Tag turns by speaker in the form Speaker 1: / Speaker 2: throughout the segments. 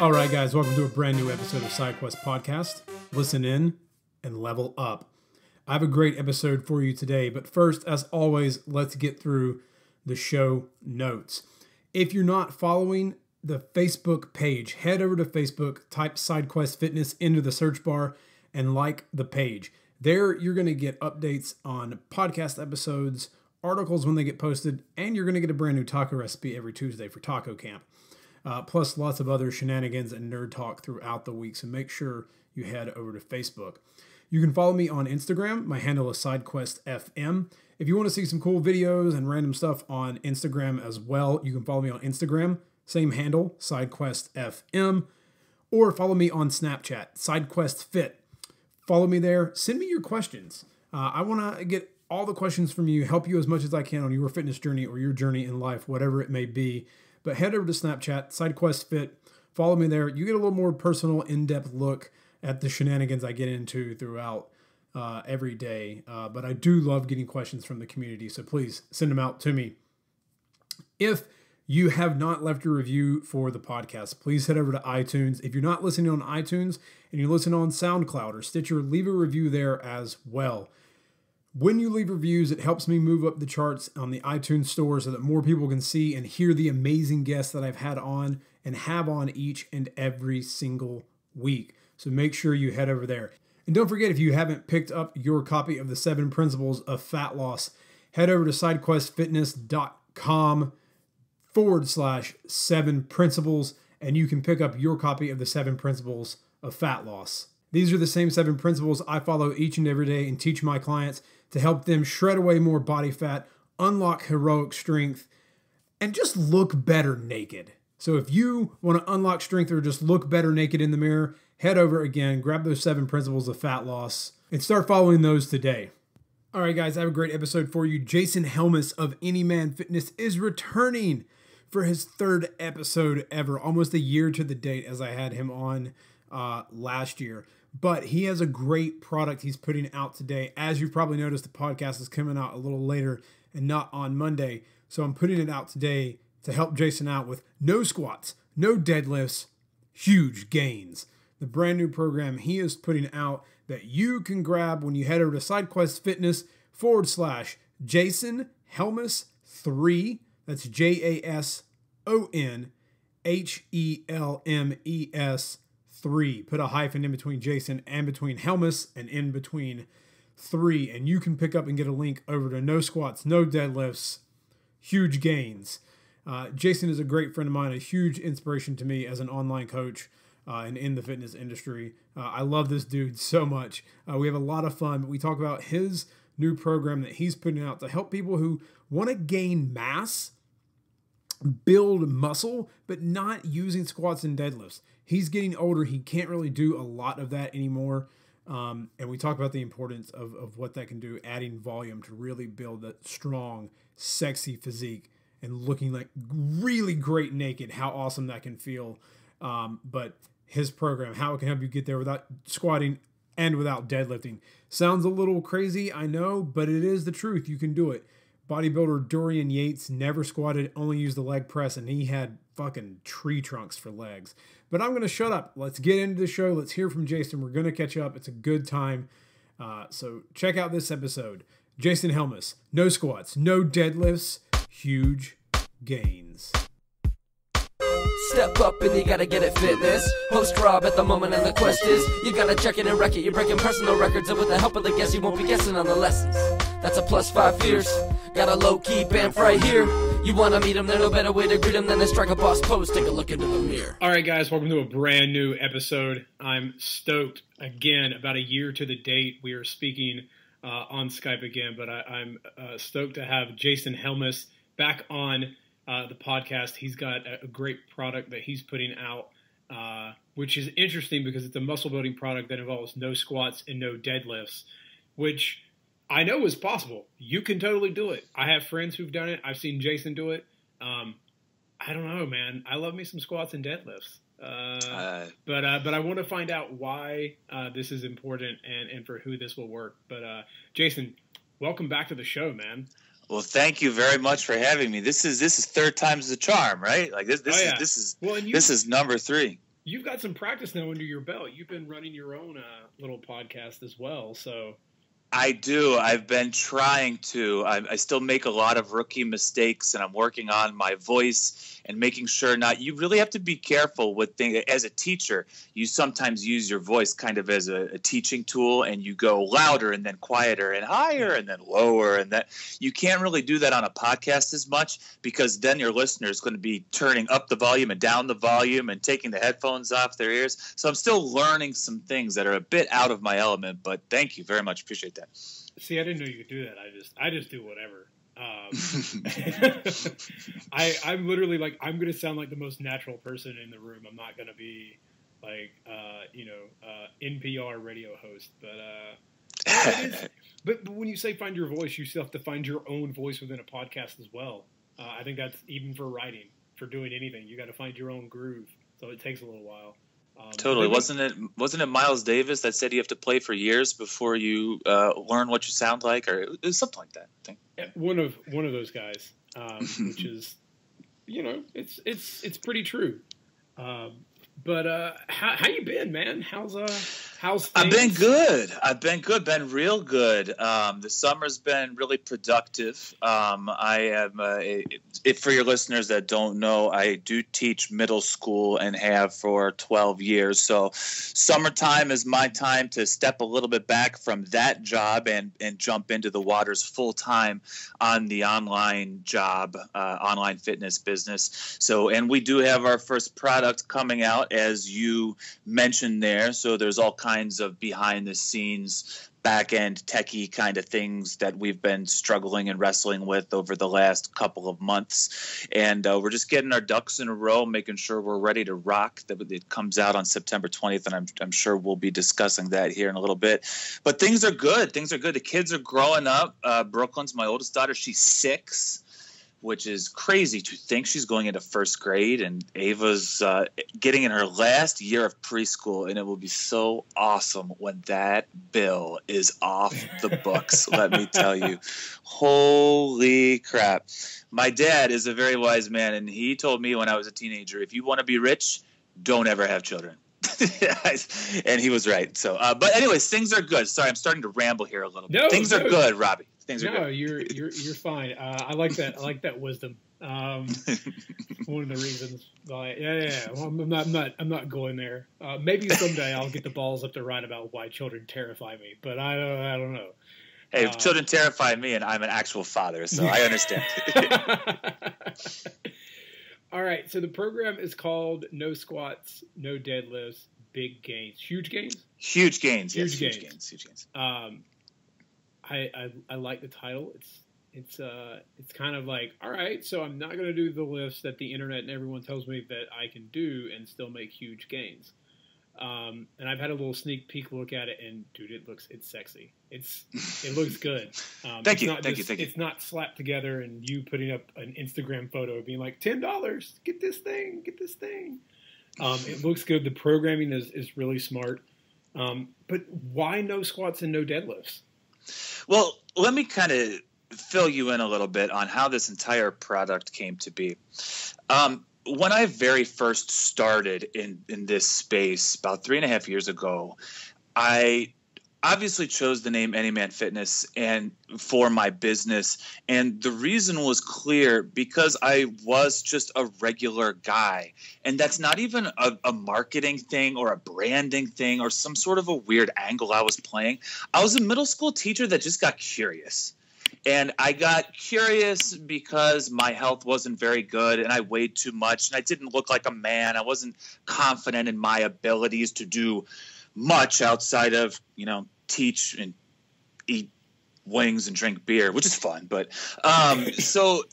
Speaker 1: All right, guys, welcome to a brand new episode of SideQuest Podcast. Listen in and level up. I have a great episode for you today, but first, as always, let's get through the show notes. If you're not following the Facebook page, head over to Facebook, type SideQuest Fitness into the search bar, and like the page. There, you're going to get updates on podcast episodes, articles when they get posted, and you're going to get a brand new taco recipe every Tuesday for Taco Camp uh, plus lots of other shenanigans and nerd talk throughout the week. So make sure you head over to Facebook. You can follow me on Instagram. My handle is SideQuestFM. If you want to see some cool videos and random stuff on Instagram as well, you can follow me on Instagram. Same handle, SideQuestFM. Or follow me on Snapchat, SideQuestFit. Follow me there. Send me your questions. Uh, I want to get all the questions from you, help you as much as I can on your fitness journey or your journey in life, whatever it may be. But head over to Snapchat, SideQuest Fit. Follow me there. You get a little more personal, in depth look at the shenanigans I get into throughout uh, every day. Uh, but I do love getting questions from the community. So please send them out to me. If you have not left a review for the podcast, please head over to iTunes. If you're not listening on iTunes and you listen on SoundCloud or Stitcher, leave a review there as well. When you leave reviews, it helps me move up the charts on the iTunes store so that more people can see and hear the amazing guests that I've had on and have on each and every single week. So make sure you head over there. And don't forget, if you haven't picked up your copy of the seven principles of fat loss, head over to sidequestfitness.com forward slash seven principles and you can pick up your copy of the seven principles of fat loss. These are the same seven principles I follow each and every day and teach my clients to help them shred away more body fat, unlock heroic strength, and just look better naked. So if you want to unlock strength or just look better naked in the mirror, head over again, grab those seven principles of fat loss, and start following those today. All right, guys, I have a great episode for you. Jason Helmes of Anyman Fitness is returning for his third episode ever, almost a year to the date as I had him on uh, last year but he has a great product he's putting out today. As you've probably noticed, the podcast is coming out a little later and not on Monday. So I'm putting it out today to help Jason out with no squats, no deadlifts, huge gains. The brand new program he is putting out that you can grab when you head over to SideQuest Fitness forward slash Jason Helmes 3. That's J A S O N H E L M E S three. Put a hyphen in between Jason and between Helmes and in between three. And you can pick up and get a link over to no squats, no deadlifts, huge gains. Uh, Jason is a great friend of mine, a huge inspiration to me as an online coach uh, and in the fitness industry. Uh, I love this dude so much. Uh, we have a lot of fun. We talk about his new program that he's putting out to help people who want to gain mass build muscle, but not using squats and deadlifts. He's getting older. He can't really do a lot of that anymore. Um, and we talk about the importance of, of what that can do, adding volume to really build that strong, sexy physique and looking like really great naked, how awesome that can feel. Um, but his program, how it can help you get there without squatting and without deadlifting. Sounds a little crazy, I know, but it is the truth. You can do it bodybuilder Dorian Yates never squatted, only used the leg press, and he had fucking tree trunks for legs. But I'm going to shut up. Let's get into the show. Let's hear from Jason. We're going to catch up. It's a good time. Uh, so check out this episode. Jason Helmes, no squats, no deadlifts, huge gains.
Speaker 2: Step up and you gotta get it fitness. Host Rob at the moment and the quest is you gotta check it and wreck it. You're breaking personal records and with the help of the guests you won't be guessing on the lessons. That's a plus five fierce. Got a low key bamf right here. You wanna meet him, there's no better way to greet him than to strike a boss pose. Take a look into the mirror.
Speaker 1: All right, guys, welcome to a brand new episode. I'm stoked again. About a year to the date, we are speaking uh, on Skype again, but I, am uh, stoked to have Jason Helmes back on uh, the podcast. He's got a, a, great product that he's putting out, uh, which is interesting because it's a muscle building product that involves no squats and no deadlifts, which I know is possible. You can totally do it. I have friends who've done it. I've seen Jason do it. Um, I don't know, man. I love me some squats and deadlifts. Uh, uh, but uh, but I want to find out why uh, this is important and, and for who this will work. But uh, Jason, welcome back to the show, man.
Speaker 3: Well, thank you very much for having me. This is this is third time's the charm, right? Like this this oh, yeah. is this is well, you, this is number three.
Speaker 4: you've got some practice now under your belt. You've been running your own uh, little podcast as well, so
Speaker 3: I do. I've been trying to. I, I, still make a lot of rookie mistakes, and I'm working on my voice and making sure not. You really have to be careful with things. As a teacher, you sometimes use your voice kind of as a, a, teaching tool, and you go louder and then quieter and higher and then lower, and that you can't really do that on a podcast as much because then your listener is going to be turning up the volume and down the volume and taking the headphones off their ears. So I'm still learning some things that are a bit out of my element. But thank you very much. Appreciate that.
Speaker 4: See, I didn't know you could do that. I just I just do whatever. Um, I I'm literally like I'm gonna sound like the most natural person in the room. I'm not gonna be like uh, you know uh, NPR radio host, but uh, but, but when you say find your voice, you still have to find your own voice within a podcast as well. Uh, I think that's even for writing, for doing anything, you got to find your own groove. So it takes a little while.
Speaker 3: Um, totally wasn't it wasn't it Miles Davis that said you have to play for years before you uh, learn what you sound like or something like that? I
Speaker 4: think. One of one of those guys, um, which is you know it's it's it's pretty true. Um, but uh, how how you been, man? How's uh how's things?
Speaker 3: I've been good. I've been good. Been real good. Um, the summer's been really productive. Um, I am. Uh, if for your listeners that don't know, I do teach middle school and have for twelve years. So summertime is my time to step a little bit back from that job and and jump into the waters full time on the online job, uh, online fitness business. So and we do have our first product coming out as you mentioned there. So there's all kinds of behind the scenes back end techie kind of things that we've been struggling and wrestling with over the last couple of months. And uh, we're just getting our ducks in a row, making sure we're ready to rock. That it comes out on September 20th, and I'm, I'm sure we'll be discussing that here in a little bit. But things are good. Things are good. The kids are growing up. Uh, Brooklyn's my oldest daughter. She's six which is crazy to think she's going into first grade and Ava's uh, getting in her last year of preschool, and it will be so awesome when that bill is off the books. let me tell you, holy crap! My dad is a very wise man, and he told me when I was a teenager, if you want to be rich, don't ever have children. and he was right. So, uh, but anyways, things are good. Sorry, I'm starting to ramble here a little bit. No, things no. are good, Robbie. Things
Speaker 4: no, you're you're you're fine. Uh, I like that. I like that wisdom. Um, one of the reasons. Why, yeah, yeah. yeah. Well, I'm not. I'm not. I'm not going there. Uh, maybe someday I'll get the balls up to write about why children terrify me, but I don't. I don't know.
Speaker 3: Hey, uh, children terrify me, and I'm an actual father, so I understand.
Speaker 4: All right. So the program is called No Squats, No Deadlifts, Big Gains, Huge Gains.
Speaker 3: Huge gains. Huge yes, gains. Huge gains. Huge gains.
Speaker 4: Um, I, I, I like the title. It's it's uh it's kind of like all right, so I'm not going to do the lifts that the internet and everyone tells me that I can do and still make huge gains. Um, and I've had a little sneak peek look at it, and dude, it looks it's sexy. It's it looks good.
Speaker 3: Um, thank
Speaker 4: you,
Speaker 3: thank just, you, thank
Speaker 4: you. It's not slapped together and you putting up an Instagram photo being like ten dollars, get this thing, get this thing. Um, it looks good. The programming is is really smart. Um, but why no squats and no deadlifts?
Speaker 3: Well, let me kind of fill you in a little bit on how this entire product came to be. Um, when I very first started in in this space about three and a half years ago, I obviously chose the name Anyman Fitness and for my business. And the reason was clear because I was just a regular guy. And that's not even a, a, marketing thing or a branding thing or some sort of a weird angle I was playing. I was a middle school teacher that just got curious. And I got curious because my health wasn't very good and I weighed too much and I didn't look like a man. I wasn't confident in my abilities to do much outside of you know teach and eat wings and drink beer, which is fun. But um, so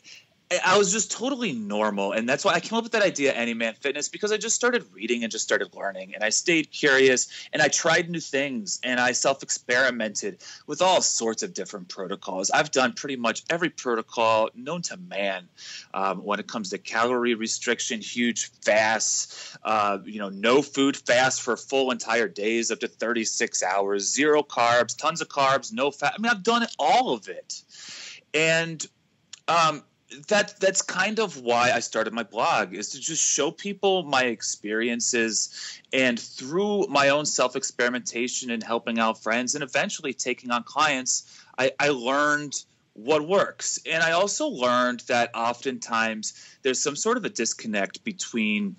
Speaker 3: I was just totally normal, and that's why I came up with that idea, Anyman Fitness, because I just started reading and just started learning, and I stayed curious, and I tried new things, and I self-experimented with all sorts of different protocols. I've done pretty much every protocol known to man um, when it comes to calorie restriction, huge fasts, uh, you know, no food fast for full entire days, up to 36 hours, zero carbs, tons of carbs, no fat. I mean, I've done all of it, and um, that that's kind of why I started my blog is to just show people my experiences and through my own self experimentation and helping out friends and eventually taking on clients, I, I learned what works. And I also learned that oftentimes there's some sort of a disconnect between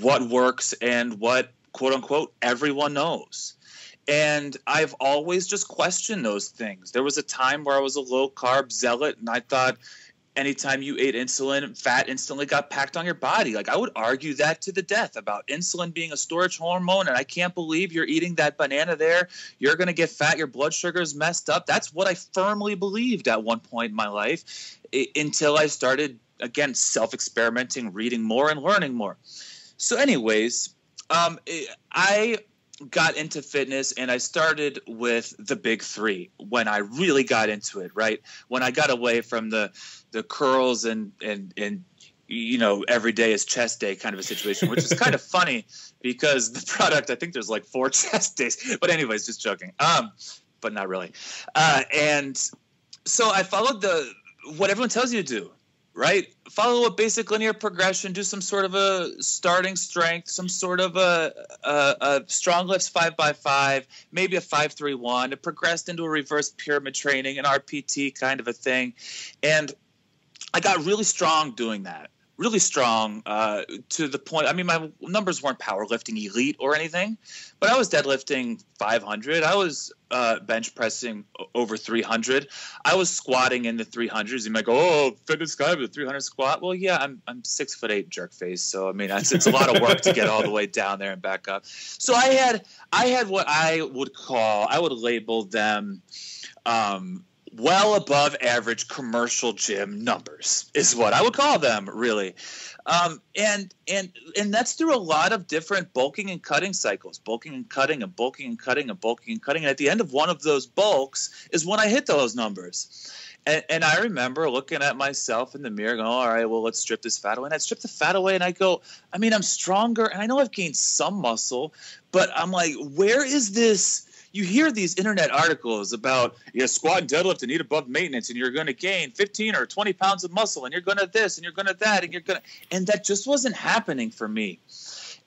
Speaker 3: what works and what quote unquote everyone knows. And I've always just questioned those things. There was a time where I was a low carb zealot and I thought anytime you ate insulin, fat instantly got packed on your body. Like I would argue that to the death about insulin being a storage hormone. And I can't believe you're eating that banana there. You're going to get fat. Your blood sugar is messed up. That's what I firmly believed at one point in my life until I started, again, self experimenting, reading more and learning more. So, anyways, um, I got into fitness and I started with the big three when I really got into it, right? When I got away from the the curls and and and you know every day is chest day kind of a situation, which is kind of funny because the product I think there's like four chest days. But anyways, just joking. Um, but not really. Uh, and so I followed the what everyone tells you to do right? Follow a basic linear progression, do some sort of a starting strength, some sort of a, a, a strong lifts five by five, maybe a five three one. It progressed into a reverse pyramid training, an RPT kind of a thing, and I got really strong doing that really strong uh, to the point. I mean, my numbers weren't powerlifting elite or anything, but I was deadlifting 500. I was uh, bench pressing over 300. I was squatting in the 300s. You might go, "Oh, fitness guy with a 300 squat." Well, yeah, I'm I'm six foot eight jerk face, so I mean, it's, it's a lot of work to get all the way down there and back up. So I had I had what I would call I would label them. Um, well above average commercial gym numbers is what I would call them really. Um, and and and that's through a lot of different bulking and cutting cycles, bulking and cutting and bulking and cutting and bulking and cutting. And at the end of one of those bulks is when I hit those numbers. And, and I remember looking at myself in the mirror, going, "All right, well, let's strip this fat away." And I strip the fat away, and I go, "I mean, I'm stronger, and I know I've gained some muscle, but I'm like, where is this?" You hear these internet articles about you know, squat and deadlift and eat above maintenance and you're going to gain 15 or 20 pounds of muscle and you're going to this and you're going to that and you're going to and that just wasn't happening for me.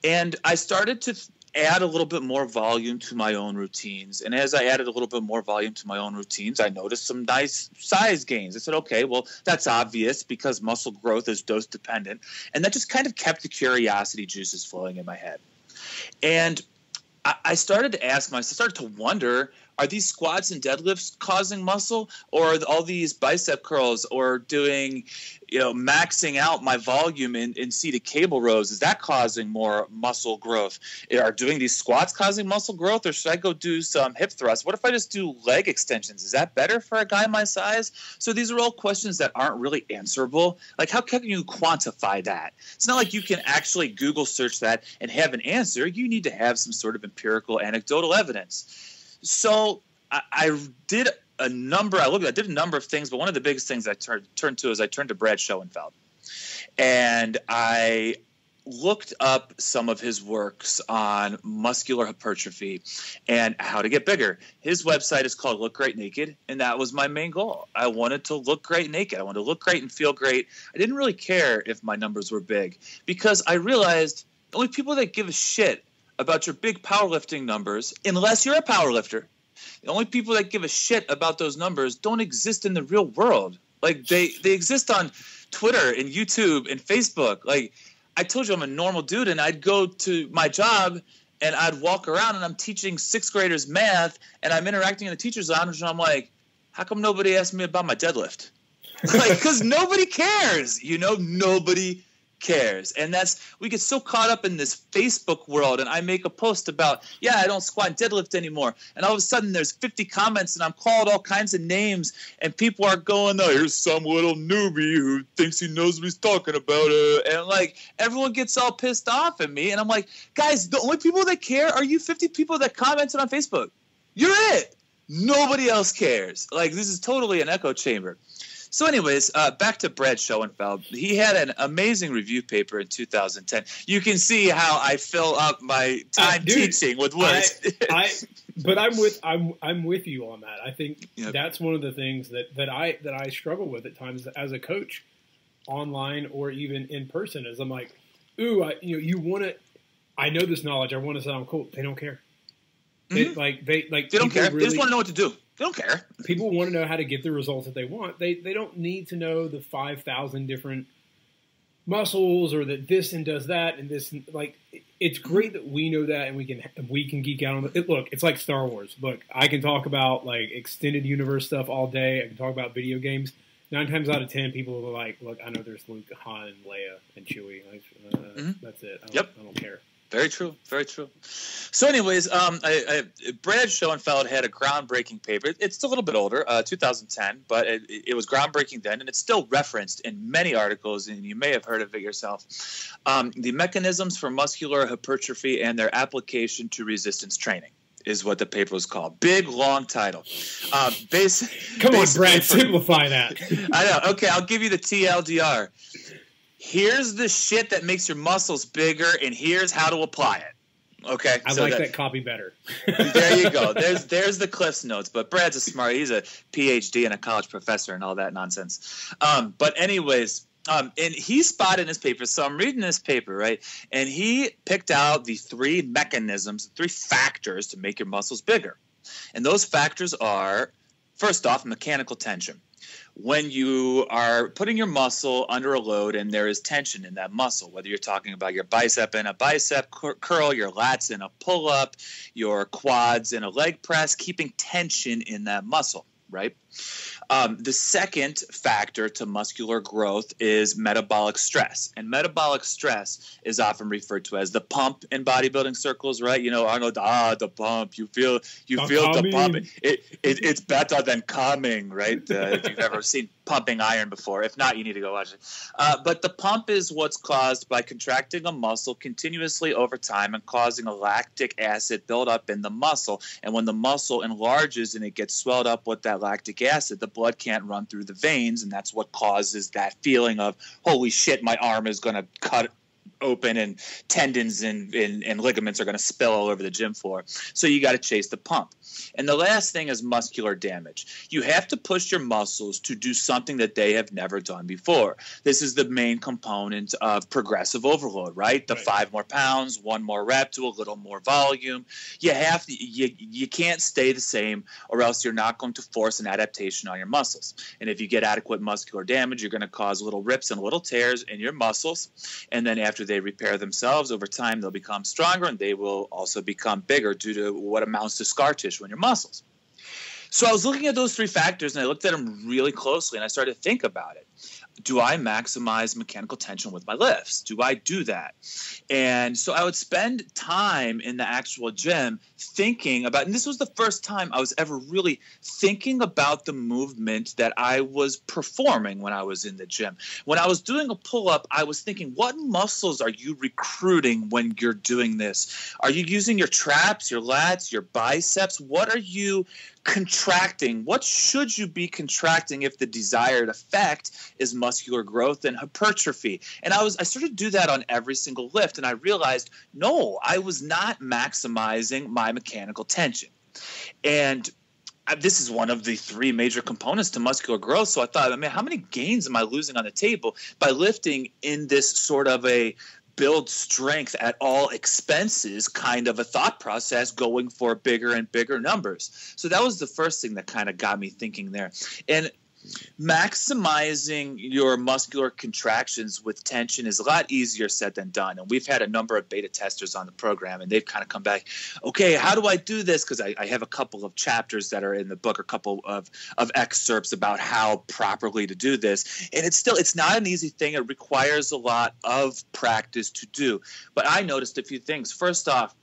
Speaker 3: And i started to add a little bit more volume to my own routines. And as i added a little bit more volume to my own routines i noticed some nice size gains. I said okay well that's obvious because muscle growth is dose dependent. And that just kind of kept the curiosity juices flowing in my head. And I started to ask myself, I started to wonder are these squats and deadlifts causing muscle or all these bicep curls or doing you know maxing out my volume in, in seated cable rows? Is that causing more muscle growth? Are doing these squats causing muscle growth or should i go do some hip thrusts? What if i just do leg extensions? Is that better for a guy my size? So these are all questions that aren't really answerable. Like how can you quantify that? It's not like you can actually google search that and have an answer. You need to have some sort of empirical anecdotal evidence so I, I did a number. I looked. I did a number of things, but one of the biggest things I turned turned to is I turned to Brad Schoenfeld, and I looked up some of his works on muscular hypertrophy and how to get bigger. His website is called Look Great Naked, and that was my main goal. I wanted to look great naked. I wanted to look great and feel great. I didn't really care if my numbers were big because I realized the only people that give a shit about your big powerlifting numbers unless you're a powerlifter. The only people that give a shit about those numbers don't exist in the real world. Like they they exist on Twitter and YouTube and Facebook. Like I told you I'm a normal dude and I'd go to my job and I'd walk around and I'm teaching sixth graders math and I'm interacting in the teacher's lounge and I'm like, how come nobody asked me about my deadlift? like, because nobody cares, you know, nobody cares? And that's we get so caught up in this Facebook world, and I make a post about, yeah, I don't squat and deadlift anymore, and all of a sudden there's 50 comments, and I'm called all kinds of names, and people are going, oh, here's some little newbie who thinks he knows what he's talking about, uh, and like everyone gets all pissed off at me, and I'm like, guys, the only people that care are you 50 people that commented on Facebook. You're it. Nobody else cares. Like this is totally an echo chamber. So, anyways, uh, back to Brad Schoenfeld. He had an amazing review paper in 2010. You can see how I fill up my time uh, dude, teaching with words.
Speaker 4: I, I, but I'm with I'm I'm with you on that. I think yep. that's one of the things that, that I that I struggle with at times as a coach. online or even in person is I'm like, ooh, I, you know, you want to. I know this knowledge. I want to sound cool. They don't care. They
Speaker 3: Mhm.
Speaker 4: like they like
Speaker 3: They don't care. they just want to know what to do. They don't care.
Speaker 4: people want to know how to get the results that they want. They they don't need to know the five thousand different muscles or that this and does that and this and, like it's great that we know that and we can we can geek out on it. Look, it's like Star Wars. Look, I can talk about like extended universe stuff all day. I can talk about video games. Nine times out of ten, people are like, "Look, I know there's Luke, Han, and Leia, and Chewie. Like, uh,
Speaker 3: Mhm.
Speaker 4: That's it. I don't,
Speaker 3: Yep.
Speaker 4: I don't care."
Speaker 3: Very true. Very true. So, anyways, um, I, I, Brad Schoenfeld had a groundbreaking paper. It's a little bit older, uh, 2010, but it, it was groundbreaking then, and it's still referenced in many articles, and you may have heard of it yourself. Um, the mechanisms for muscular hypertrophy and their application to resistance training is what the paper was called. Big, long title. Uh, basic,
Speaker 4: Come on, Brad,
Speaker 3: for-
Speaker 4: simplify that.
Speaker 3: I know. Okay, I'll give you the TLDR. Here's the shit that makes your muscles bigger, and here's how to apply it. Okay,
Speaker 4: I
Speaker 3: so
Speaker 4: like
Speaker 3: that-
Speaker 4: that copy better.
Speaker 3: there you go. There's there's the Cliff's notes. But Brad's a smart. He's a PhD and a college professor and all that nonsense. Um, but anyways, um, and he spotted in his paper. So I'm reading this paper, right? And he picked out the three mechanisms, three factors to make your muscles bigger. And those factors are, first off, mechanical tension. When you are putting your muscle under a load and there is tension in that muscle, whether you're talking about your bicep in a bicep cur- curl, your lats in a pull up, your quads in a leg press, keeping tension in that muscle, right? Um, the second factor to muscular growth is metabolic stress. And metabolic stress is often referred to as the pump in bodybuilding circles, right? You know, Arnold, ah, the pump. You feel you
Speaker 4: The
Speaker 3: feel the pump. It, it, it's better than coming, right? Uh, if you've ever seen pumping iron before. If not, you need to go watch it. Uh, but the pump is what's caused by contracting a muscle continuously over time and causing a lactic acid buildup in the muscle. And when the muscle enlarges and it gets swelled up with that lactic acid, the blood can't run through the veins, and that's what causes that feeling of holy shit, my arm is going to cut open and tendons and, and, and ligaments are going to spill all over the gym floor. So you got to chase the pump. And the last thing is muscular damage. You have to push your muscles to do something that they have never done before. This is the main component of progressive overload, right? The
Speaker 4: Right.
Speaker 3: five more pounds, one more rep to a little more volume. You have to, you, you can't stay the same or else you're not going to force an adaptation on your muscles. And if you get adequate muscular damage, you're going to cause little rips and little tears in your muscles. And then after they repair themselves over time, they'll become stronger and they will also become bigger due to what amounts to scar tissue in your muscles. So I was looking at those three factors and I looked at them really closely and I started to think about it. Do I maximize mechanical tension with my lifts? Do I do that? And so I would spend time in the actual gym thinking about, and this was the first time I was ever really thinking about the movement that I was performing when I was in the gym. When I was doing a pull up, I was thinking, what muscles are you recruiting when you're doing this? Are you using your traps, your lats, your biceps? What are you contracting? What should you be contracting if the desired effect is muscular growth and hypertrophy? And I was I started to do that on every single lift and I realized no, I was not maximizing my mechanical tension. And this is one of the three major components to muscular growth. So I thought, I mean, how many gains am I losing on the table by lifting in this sort of a build strength at all expenses kind of a thought process going for bigger and bigger numbers? So that was the first thing that kind of got me thinking there. And maximizing your muscular contractions with tension is a lot easier said than done. And we've had a number of beta testers on the program, and they've kind of come back, okay, how do I do this? Because I, I have a couple of chapters that are in the book, a couple of, of excerpts about how properly to do this. And it's still, it's not an easy thing. It requires a lot of practice to do. But I noticed a few things. First off,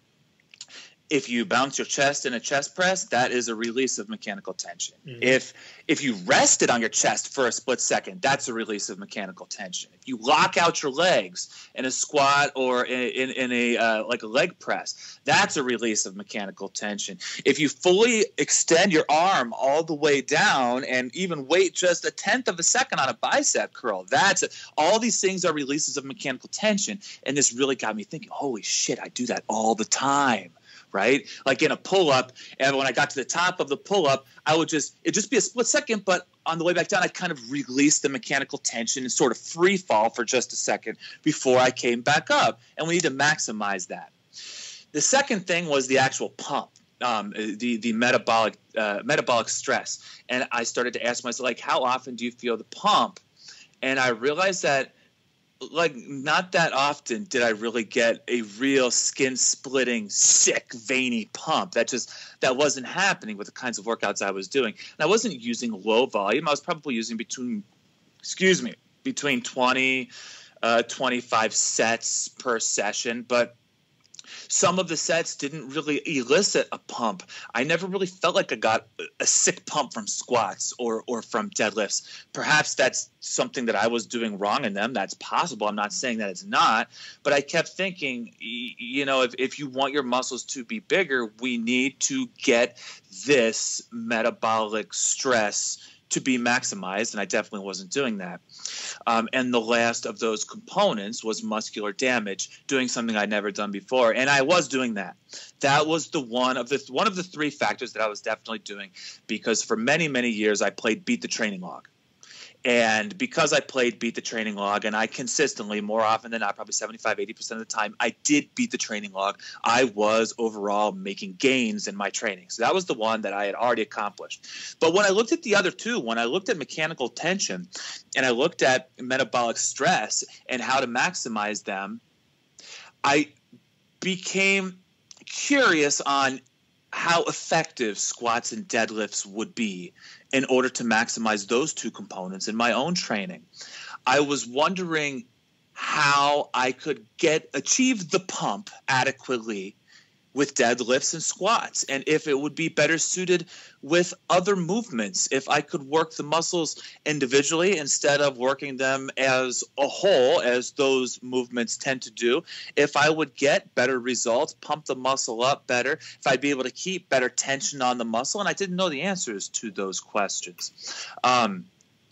Speaker 3: if you bounce your chest in a chest press, that is a release of mechanical tension.
Speaker 4: Mhm.
Speaker 3: If if you rest it on your chest for a split second, that's a release of mechanical tension. If you lock out your legs in a squat or in, in, in a uh, like a leg press, that's a release of mechanical tension. If you fully extend your arm all the way down and even wait just a tenth of a second on a bicep curl, that's all these things are releases of mechanical tension. And this really got me thinking, holy shit, I do that all the time right? Like in a pull up, and when I got to the top of the pull up, I would just it just be a split second, but on the way back down, I kind of released the mechanical tension and sort of free fall for just a second before I came back up, and we need to maximize that. The second thing was the actual pump. Um, the the metabolic uh, metabolic stress, and I started to ask myself like, how often do you feel the pump? And I realized that like not that often did I really get a real skin splitting, sick, veiny pump. That just that wasn't happening with the kinds of workouts I was doing. And I wasn't using low volume. I was probably using between, excuse me, between 20, uh, 25 sets per session. But some of the sets didn't really elicit a pump. I never really felt like I got a sick pump from squats or or from deadlifts. Perhaps that's something that I was doing wrong in them. That's possible. I'm not saying that it's not, but I kept thinking, you know, if, if you want your muscles to be bigger, we need to get this metabolic stress to be maximized, and I definitely wasn't doing that. Um, and the last of those components was muscular damage, doing something I'd never done before, and I was doing that. That was the one of the one of the three factors that I was definitely doing because for many many years I played beat the training log. And because I played beat the training log, and I consistently, more often than not, probably 75, 80% of the time, I did beat the training log, I was overall making gains in my training. So that was the one that I had already accomplished. But when I looked at the other two, when I looked at mechanical tension and I looked at metabolic stress and how to maximize them, I became curious on how effective squats and deadlifts would be in order to maximize those two components in my own training. I was wondering how I could get achieve the pump adequately with deadlifts and squats and if it would be better suited with other movements if i could work the muscles individually instead of working them as a whole as those movements tend to do if i would get better results pump the muscle up better if i'd be able to keep better tension on the muscle and i didn't know the answers to those questions um,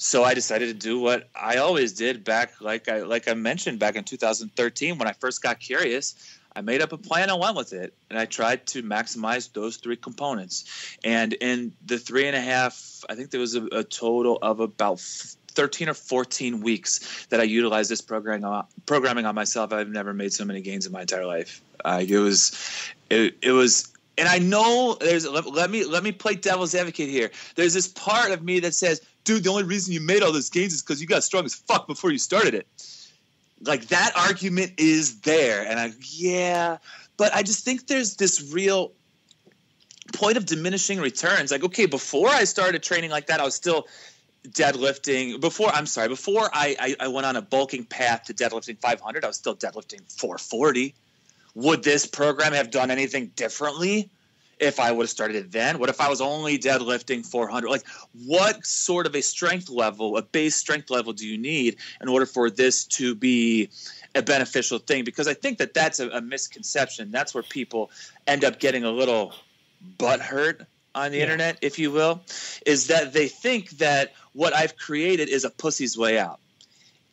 Speaker 3: so I decided to do what I always did back, like I like I mentioned back in 2013 when I first got curious. I made up a plan and went with it, and I tried to maximize those three components. And in the three and a half, I think there was a, a total of about 13 or 14 weeks that I utilized this programming on, programming on myself. I've never made so many gains in my entire life. Uh, it was, it, it was, and I know there's. Let, let me let me play devil's advocate here. There's this part of me that says, "Dude, the only reason you made all those gains is because you got strong as fuck before you started it." Like that argument is there. And i yeah but i just think there's this real point of diminishing returns. Like okay before i started training like that i was still deadlifting. Before i'm sorry before I, I, I went on a bulking path to deadlifting 500 i was still deadlifting 440 would this program have done anything differently if I would have started it then? What if I was only deadlifting 400? Like, what sort of a strength level, a base strength level, do you need in order for this to be a beneficial thing? Because I think that that's a, a misconception. That's where people end up getting a little butt hurt on the yeah. internet, if you will, is that they think that what I've created is a pussy's way out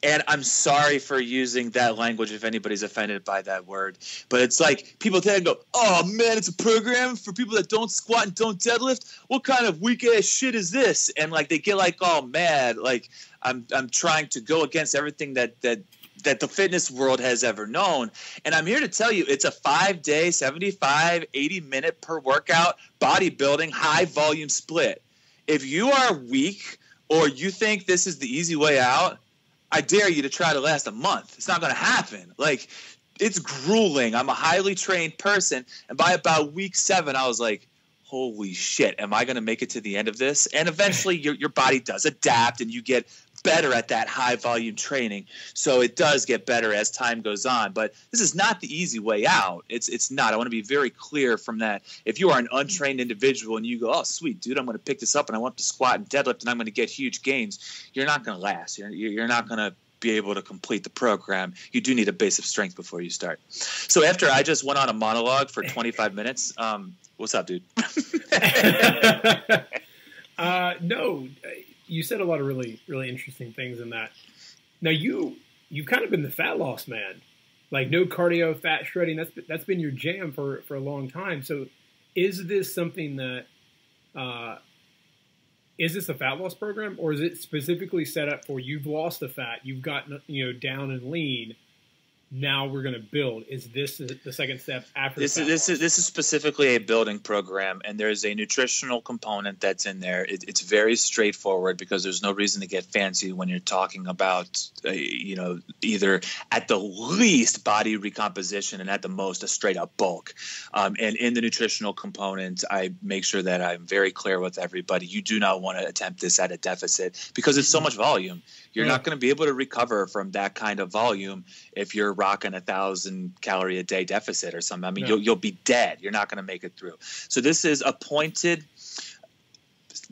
Speaker 3: and I'm sorry for using that language if anybody's offended by that word. But it's like people tend to go, "Oh man, it's a program for people that don't squat and don't deadlift. What kind of weak ass shit is this?" And like they get like all mad, like I'm I'm trying to go against everything that that that the fitness world has ever known. And I'm here to tell you it's a 5-day, 75, 80 minute per workout bodybuilding high volume split. If you are weak or you think this is the easy way out, I dare you to try to last a month. It's not going to happen. Like, it's grueling. I'm a highly trained person. And by about week seven, I was like, holy shit, am I going to make it to the end of this? And eventually, your, your body does adapt and you get better at that high volume training. So it does get better as time goes on. But this is not the easy way out. It's it's not. I want to be very clear from that. If you are an untrained individual and you go, oh sweet dude, I'm going to pick this up and I want to squat and deadlift and I'm going to get huge gains, you're not going to last. You're you're not going to be able to complete the program. You do need a base of strength before you start. So after I just went on a monologue for 25 minutes, um, what's up, dude?
Speaker 4: uh, no, you said a lot of really really interesting things in that. Now you you've kind of been the fat loss man like no cardio, fat shredding. That's that's been your jam for for a long time. So, is this something that uh, is this a fat loss program, or is it specifically set up for you've lost the fat, you've gotten you know down and lean, now we're going to build. Is this the second step after
Speaker 3: this? Is, this is this is specifically a building program, and there's a nutritional component that's in there. It, it's very straightforward because there's no reason to get fancy when you're talking about, uh, you know, either at the least body recomposition and at the most a straight up bulk. Um, and in the nutritional component, I make sure that I'm very clear with everybody. You do not want to attempt this at a deficit because it's so much volume. You're yeah. not going to be able to recover from that kind of volume if you're rocking a thousand calorie a day deficit or something. I mean, you'll, you'll be dead. You're not going to make it through. So this is a pointed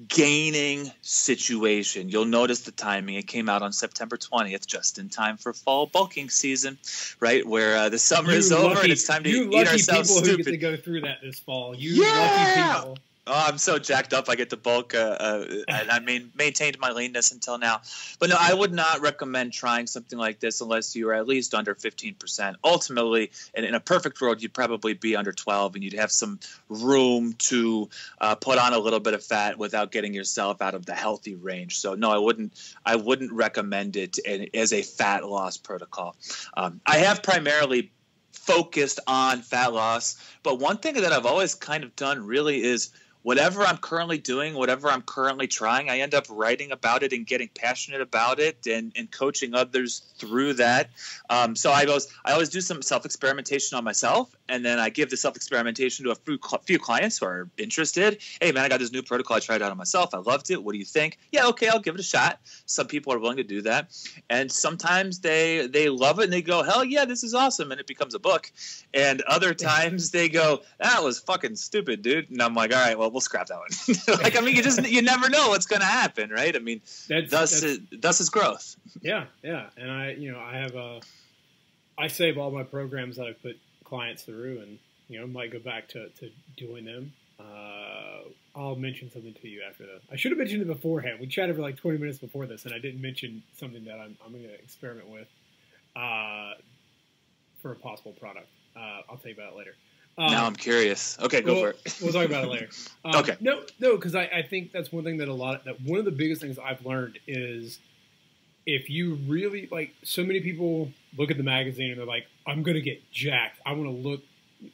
Speaker 3: gaining situation. You'll notice the timing. It came out on September 20th, just in time for fall bulking season, right? Where uh, the summer you is lucky, over and it's time to
Speaker 4: you
Speaker 3: eat ourselves
Speaker 4: people
Speaker 3: stupid.
Speaker 4: who get to go through that this fall. You yeah! lucky people.
Speaker 3: Oh, I'm so jacked up. I get to bulk, uh, uh, and I mean, maintained my leanness until now. But no, I would not recommend trying something like this unless you are at least under 15%. Ultimately, in, in a perfect world, you'd probably be under 12, and you'd have some room to uh, put on a little bit of fat without getting yourself out of the healthy range. So no, I wouldn't. I wouldn't recommend it as a fat loss protocol. Um, I have primarily focused on fat loss, but one thing that I've always kind of done really is whatever I'm currently doing, whatever I'm currently trying, I end up writing about it and getting passionate about it and, and coaching others through that. Um, so I always I always do some self experimentation on myself, and then I give the self experimentation to a few, few clients who are interested. Hey man, I got this new protocol. I tried it out on myself. I loved it. What do you think? Yeah, okay, I'll give it a shot. Some people are willing to do that, and sometimes they they love it and they go, hell yeah, this is awesome, and it becomes a book. And other times they go, that was fucking stupid, dude. And I'm like, all right, well we'll scrap that one. like I mean, you just you never know what's going to happen, right? I mean, that's, thus that's, is, thus is growth.
Speaker 4: Yeah, yeah, and I you know I have a I save all my programs that I put clients through, and you know might go back to, to doing them. Uh, I'll mention something to you after that. I should have mentioned it beforehand. We chatted for like 20 minutes before this, and I didn't mention something that I'm, I'm going to experiment with uh, for a possible product. Uh, I'll tell you about it later.
Speaker 3: Um, now I'm curious. Okay, go
Speaker 4: we'll,
Speaker 3: for it.
Speaker 4: we'll talk about it later. Um,
Speaker 3: okay.
Speaker 4: No, no, because I, I think that's one thing that a lot of, that one of the biggest things I've learned is if you really like so many people look at the magazine and they're like, I'm gonna get jacked. I want to look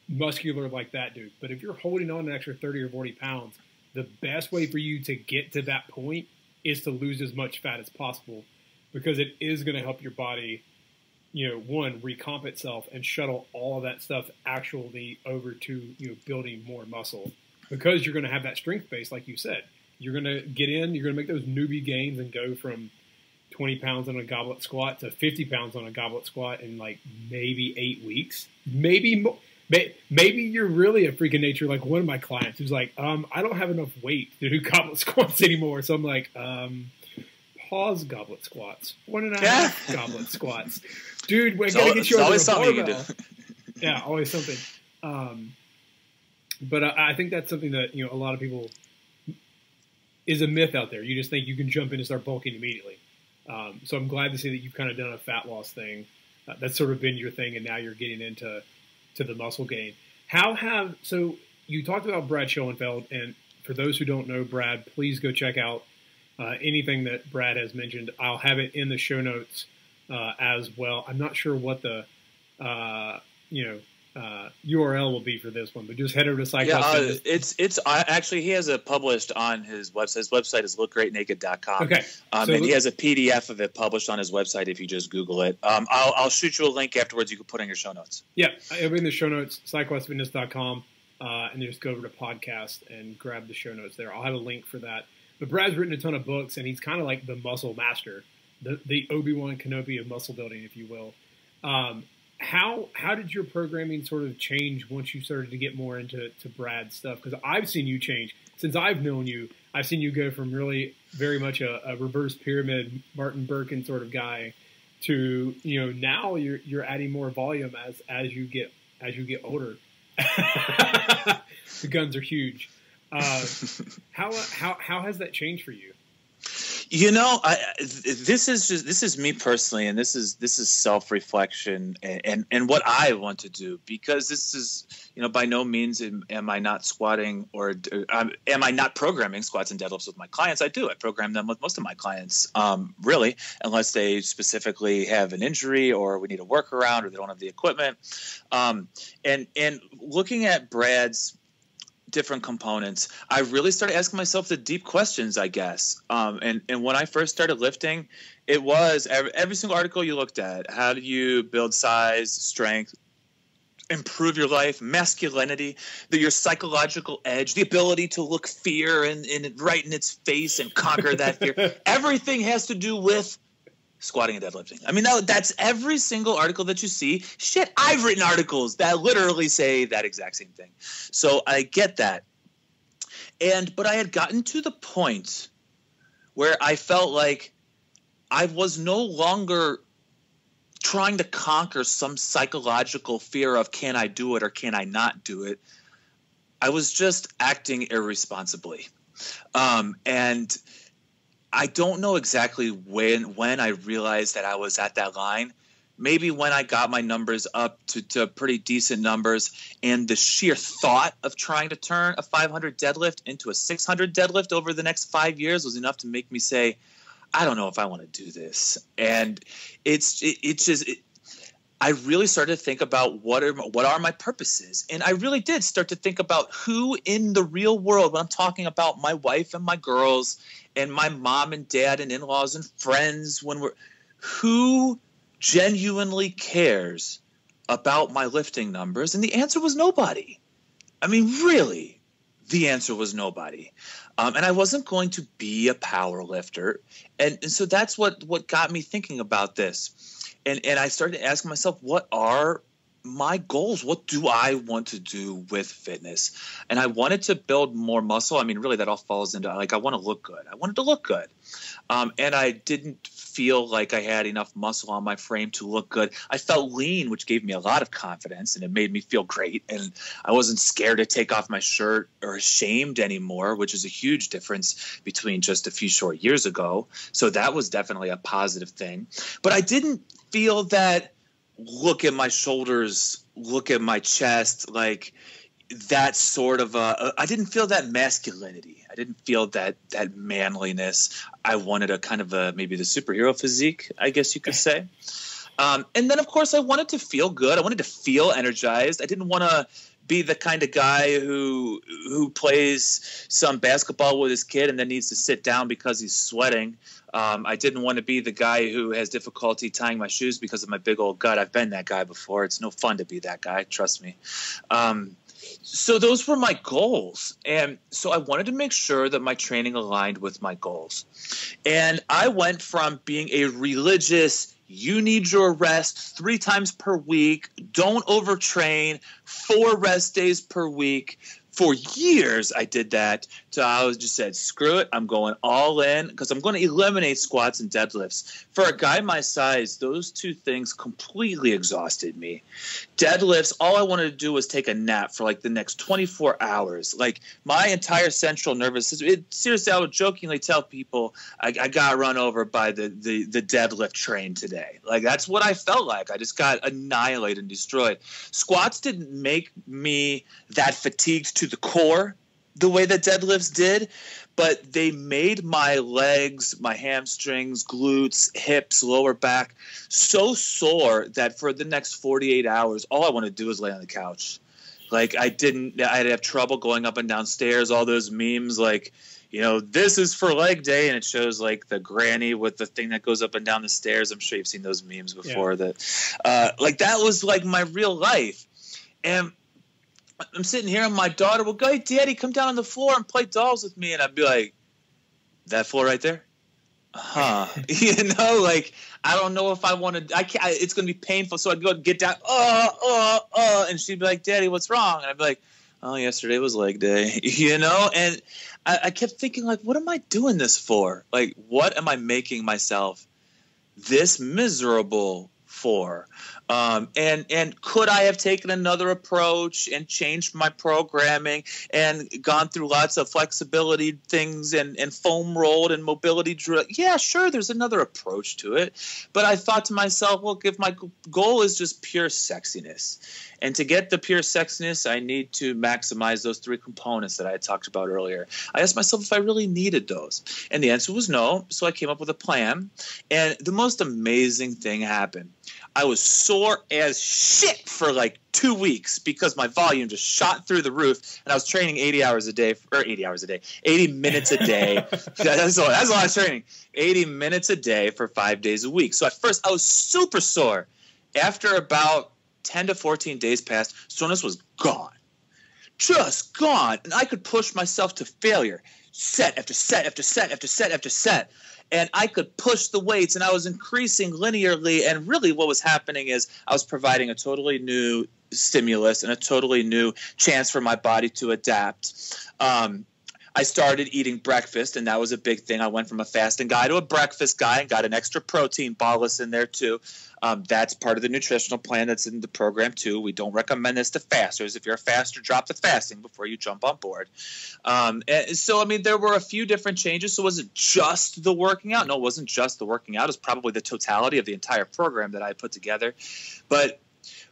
Speaker 4: muscular like that dude. But if you're holding on an extra 30 or 40 pounds, the best way for you to get to that point is to lose as much fat as possible because it is going to help your body you know, one, recomp itself and shuttle all of that stuff actually over to, you know, building more muscle because you're going to have that strength base, like you said. You're going to get in, you're going to make those newbie gains and go from 20 pounds on a goblet squat to 50 pounds on a goblet squat in like maybe eight weeks, maybe more. Maybe you're really a freak of nature, like one of my clients who's like, um, I don't have enough weight to do goblet squats anymore. So I'm like, um, pause goblet squats, one and a half goblet squats dude, we gotta get you on always something you do. yeah, always something. Um, but I, I think that's something that you know a lot of people is a myth out there. You just think you can jump in and start bulking immediately. Um, so I'm glad to see that you've kind of done a fat loss thing. Uh, that's sort of been your thing, and now you're getting into to the muscle gain. How have so you talked about Brad Schoenfeld, and for those who don't know Brad, please go check out uh, anything that Brad has mentioned. I'll have it in the show notes uh, as well. I'm not sure what the uh, you know uh, URL will be for this one, but just head over to Cyclops.
Speaker 3: Yeah, uh, it's it's uh, actually he has it published on his website. His website is lookgreatnaked.com.
Speaker 4: Okay,
Speaker 3: um, so and he has a PDF of it published on his website. If you just Google it, um, I'll I'll shoot you a link afterwards. You can put in your show notes.
Speaker 4: Yeah, it'll be in the show notes. SideQuestFitness.com, uh, and just go over to podcast and grab the show notes there. I'll have a link for that. But Brad's written a ton of books, and he's kind of like the muscle master the, the Obi Wan Kenobi of muscle building, if you will. Um, how how did your programming sort of change once you started to get more into to Brad's stuff? Because I've seen you change since I've known you. I've seen you go from really very much a, a reverse pyramid Martin Berkhan sort of guy to you know now you're you're adding more volume as as you get as you get older. the guns are huge. Uh, how how how has that changed for you?
Speaker 3: You know, I, this is just this is me personally, and this is this is self reflection and, and, and what I want to do because this is you know by no means am, am I not squatting or um, am I not programming squats and deadlifts with my clients. I do. I program them with most of my clients, um, really, unless they specifically have an injury or we need a workaround or they don't have the equipment. Um, and and looking at Brad's different components, I really started asking myself the deep questions, I guess. Um, and and when I first started lifting, it was every, every single article you looked at. How do you build size, strength, improve your life, masculinity, the, your psychological edge, the ability to look fear and, and right in its face and conquer that fear. Everything has to do with squatting and deadlifting. I mean, that, that's every single article that you see. Shit, I've written articles that literally say that exact same thing. So I get that. And, but I had gotten to the point where I felt like I was no longer trying to conquer some psychological fear of can I do it or can I not do it. I was just acting irresponsibly. Um, and, I don't know exactly when when I realized that I was at that line. Maybe when I got my numbers up to, to pretty decent numbers, and the sheer thought of trying to turn a 500 deadlift into a 600 deadlift over the next five years was enough to make me say, I don't know if I want to do this. And it's it, it's just it, I really started to think about what are what are my purposes, and I really did start to think about who in the real world. When I'm talking about my wife and my girls, and my mom and dad and in-laws and friends, when we're who genuinely cares about my lifting numbers, and the answer was nobody. I mean, really, the answer was nobody. Um, and I wasn't going to be a power lifter, and, and so that's what what got me thinking about this and and I started asking myself, what are my goals? What do I want to do with fitness? And I wanted to build more muscle. I mean, really, that all falls into like I want to look good. I wanted to look good, um, and I didn't feel like I had enough muscle on my frame to look good. I felt lean, which gave me a lot of confidence, and it made me feel great. And I wasn't scared to take off my shirt or ashamed anymore, which is a huge difference between just a few short years ago. So that was definitely a positive thing. But I didn't feel that look at my shoulders, look at my chest, like that sort of uh, I didn't feel that masculinity. I didn't feel that that manliness. I wanted a kind of a maybe the superhero physique, I guess you could say. Um, and then of course I wanted to feel good. I wanted to feel energized. I didn't want to be the kind of guy who who plays some basketball with his kid and then needs to sit down because he's sweating. Um, I didn't want to be the guy who has difficulty tying my shoes because of my big old gut. I've been that guy before. It's no fun to be that guy. Trust me. Um, so those were my goals. And so i wanted to make sure that my training aligned with my goals. And i went from being a religious you need your rest three times per week don't overtrain four rest days per week for years I did that. So I was just said, screw it, I'm going all in because I'm going to eliminate squats and deadlifts. For a guy my size, those two things completely exhausted me. Deadlifts, all I wanted to do was take a nap for like the next 24 hours. Like my entire central nervous system. It, seriously, I would jokingly tell people I, I got run over by the, the the deadlift train today. Like that's what I felt like. I just got annihilated and destroyed. Squats didn't make me that fatigued to the core the way that deadlifts did, but they made my legs, my hamstrings, glutes, hips, lower back so sore that for the next 48 hours, all I want to do is lay on the couch. Like I didn't, I'd have trouble going up and down stairs. All those memes, like, you know, this is for leg day, and it shows like the granny with the thing that goes up and down the stairs. I'm sure you've seen those memes before. Yeah. That, uh, like, that was like my real life, and I'm sitting here and my daughter will go, hey, Daddy, come down on the floor and play dolls with me. And I'd be like, that floor right there? Huh. you know, like, I don't know if I want to, I can't, I, it's going to be painful. So I'd go get down, oh, oh, oh. And she'd be like, Daddy, what's wrong? And I'd be like, oh, yesterday was leg day, you know? And I, I kept thinking, like, what am I doing this for? Like, what am I making myself this miserable before. Um, and and could I have taken another approach and changed my programming and gone through lots of flexibility things and, and foam rolled and mobility drill? Yeah, sure, there's another approach to it. But I thought to myself, look, if my goal is just pure sexiness, and to get the pure sexiness, I need to maximize those three components that I had talked about earlier. I asked myself if I really needed those. And the answer was no. So I came up with a plan. And the most amazing thing happened. I was sore as shit for like two weeks because my volume just shot through the roof, and I was training 80 hours a day, or 80 hours a day, 80 minutes a day. that's, a, that's a lot of training. 80 minutes a day for five days a week. So at first, I was super sore. After about 10 to 14 days passed, soreness was gone. Just gone. And I could push myself to failure set after set after set after set after set. And I could push the weights and I was increasing linearly. And really, what was happening is I was providing a totally new stimulus and a totally new chance for my body to adapt. Um, I started eating breakfast, and that was a big thing. I went from a fasting guy to a breakfast guy and got an extra protein bolus in there too. Um, that's part of the nutritional plan that's in the program too. We don't recommend this to fasters. If you're a faster, drop the fasting before you jump on board. Um, so, I mean, there were a few different changes. So, was it just the working out? No, it wasn't just the working out. It was probably the totality of the entire program that I put together. But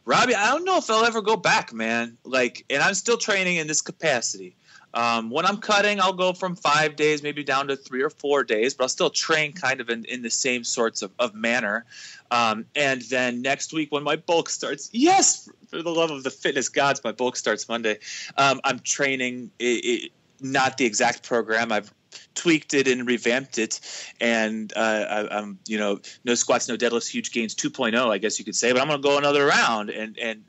Speaker 3: Robbie, I don't know if I'll ever go back, man. Like, and I'm still training in this capacity. Um, when I'm cutting, I'll go from five days, maybe down to three or four days, but I'll still train kind of in, in the same sorts of, of manner. Um, and then next week, when my bulk starts, yes, for the love of the fitness gods, my bulk starts Monday. Um, I'm training, it, it, not the exact program. I've tweaked it and revamped it, and uh, I, am you know no squats, no deadlifts, huge gains 2.0, I guess you could say. But I'm going to go another round and and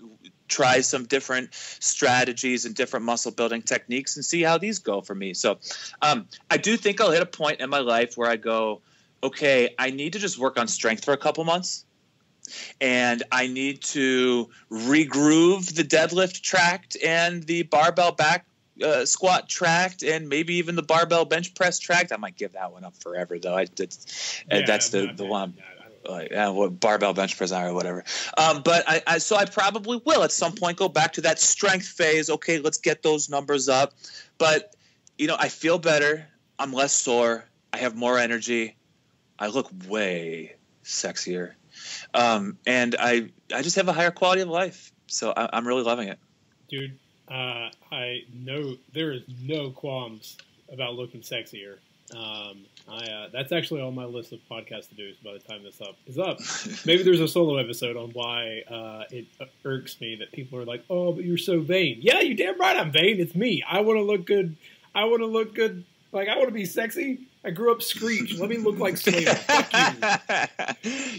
Speaker 3: try some different strategies and different muscle building techniques and see how these go for me. So um, I do think I'll hit a point in my life where I go, okay, I need to just work on strength for a couple months. And I need to regroove the deadlift tract and the barbell back uh, squat tract and maybe even the barbell bench press tract. I might give that one up forever though. I, that's, yeah, that's the, the one like yeah, what barbell bench press or whatever. Um, but I, I, so I probably will at some point go back to that strength phase. Okay, let's get those numbers up. But you know, I feel better. I'm less sore. I have more energy. I look way sexier, um, and I I just have a higher quality of life. So I, am really loving it,
Speaker 4: dude. Uh, I know there is no qualms about looking sexier. Um, I uh, that's actually on my list of podcasts to do. by the time this up is up, maybe there's a solo episode on why uh, it irks me that people are like, "Oh, but you're so vain." Yeah, you damn right, I'm vain. It's me. I want to look good. I want to look good. Like I want to be sexy. I grew up Screech. Let me look like Slater.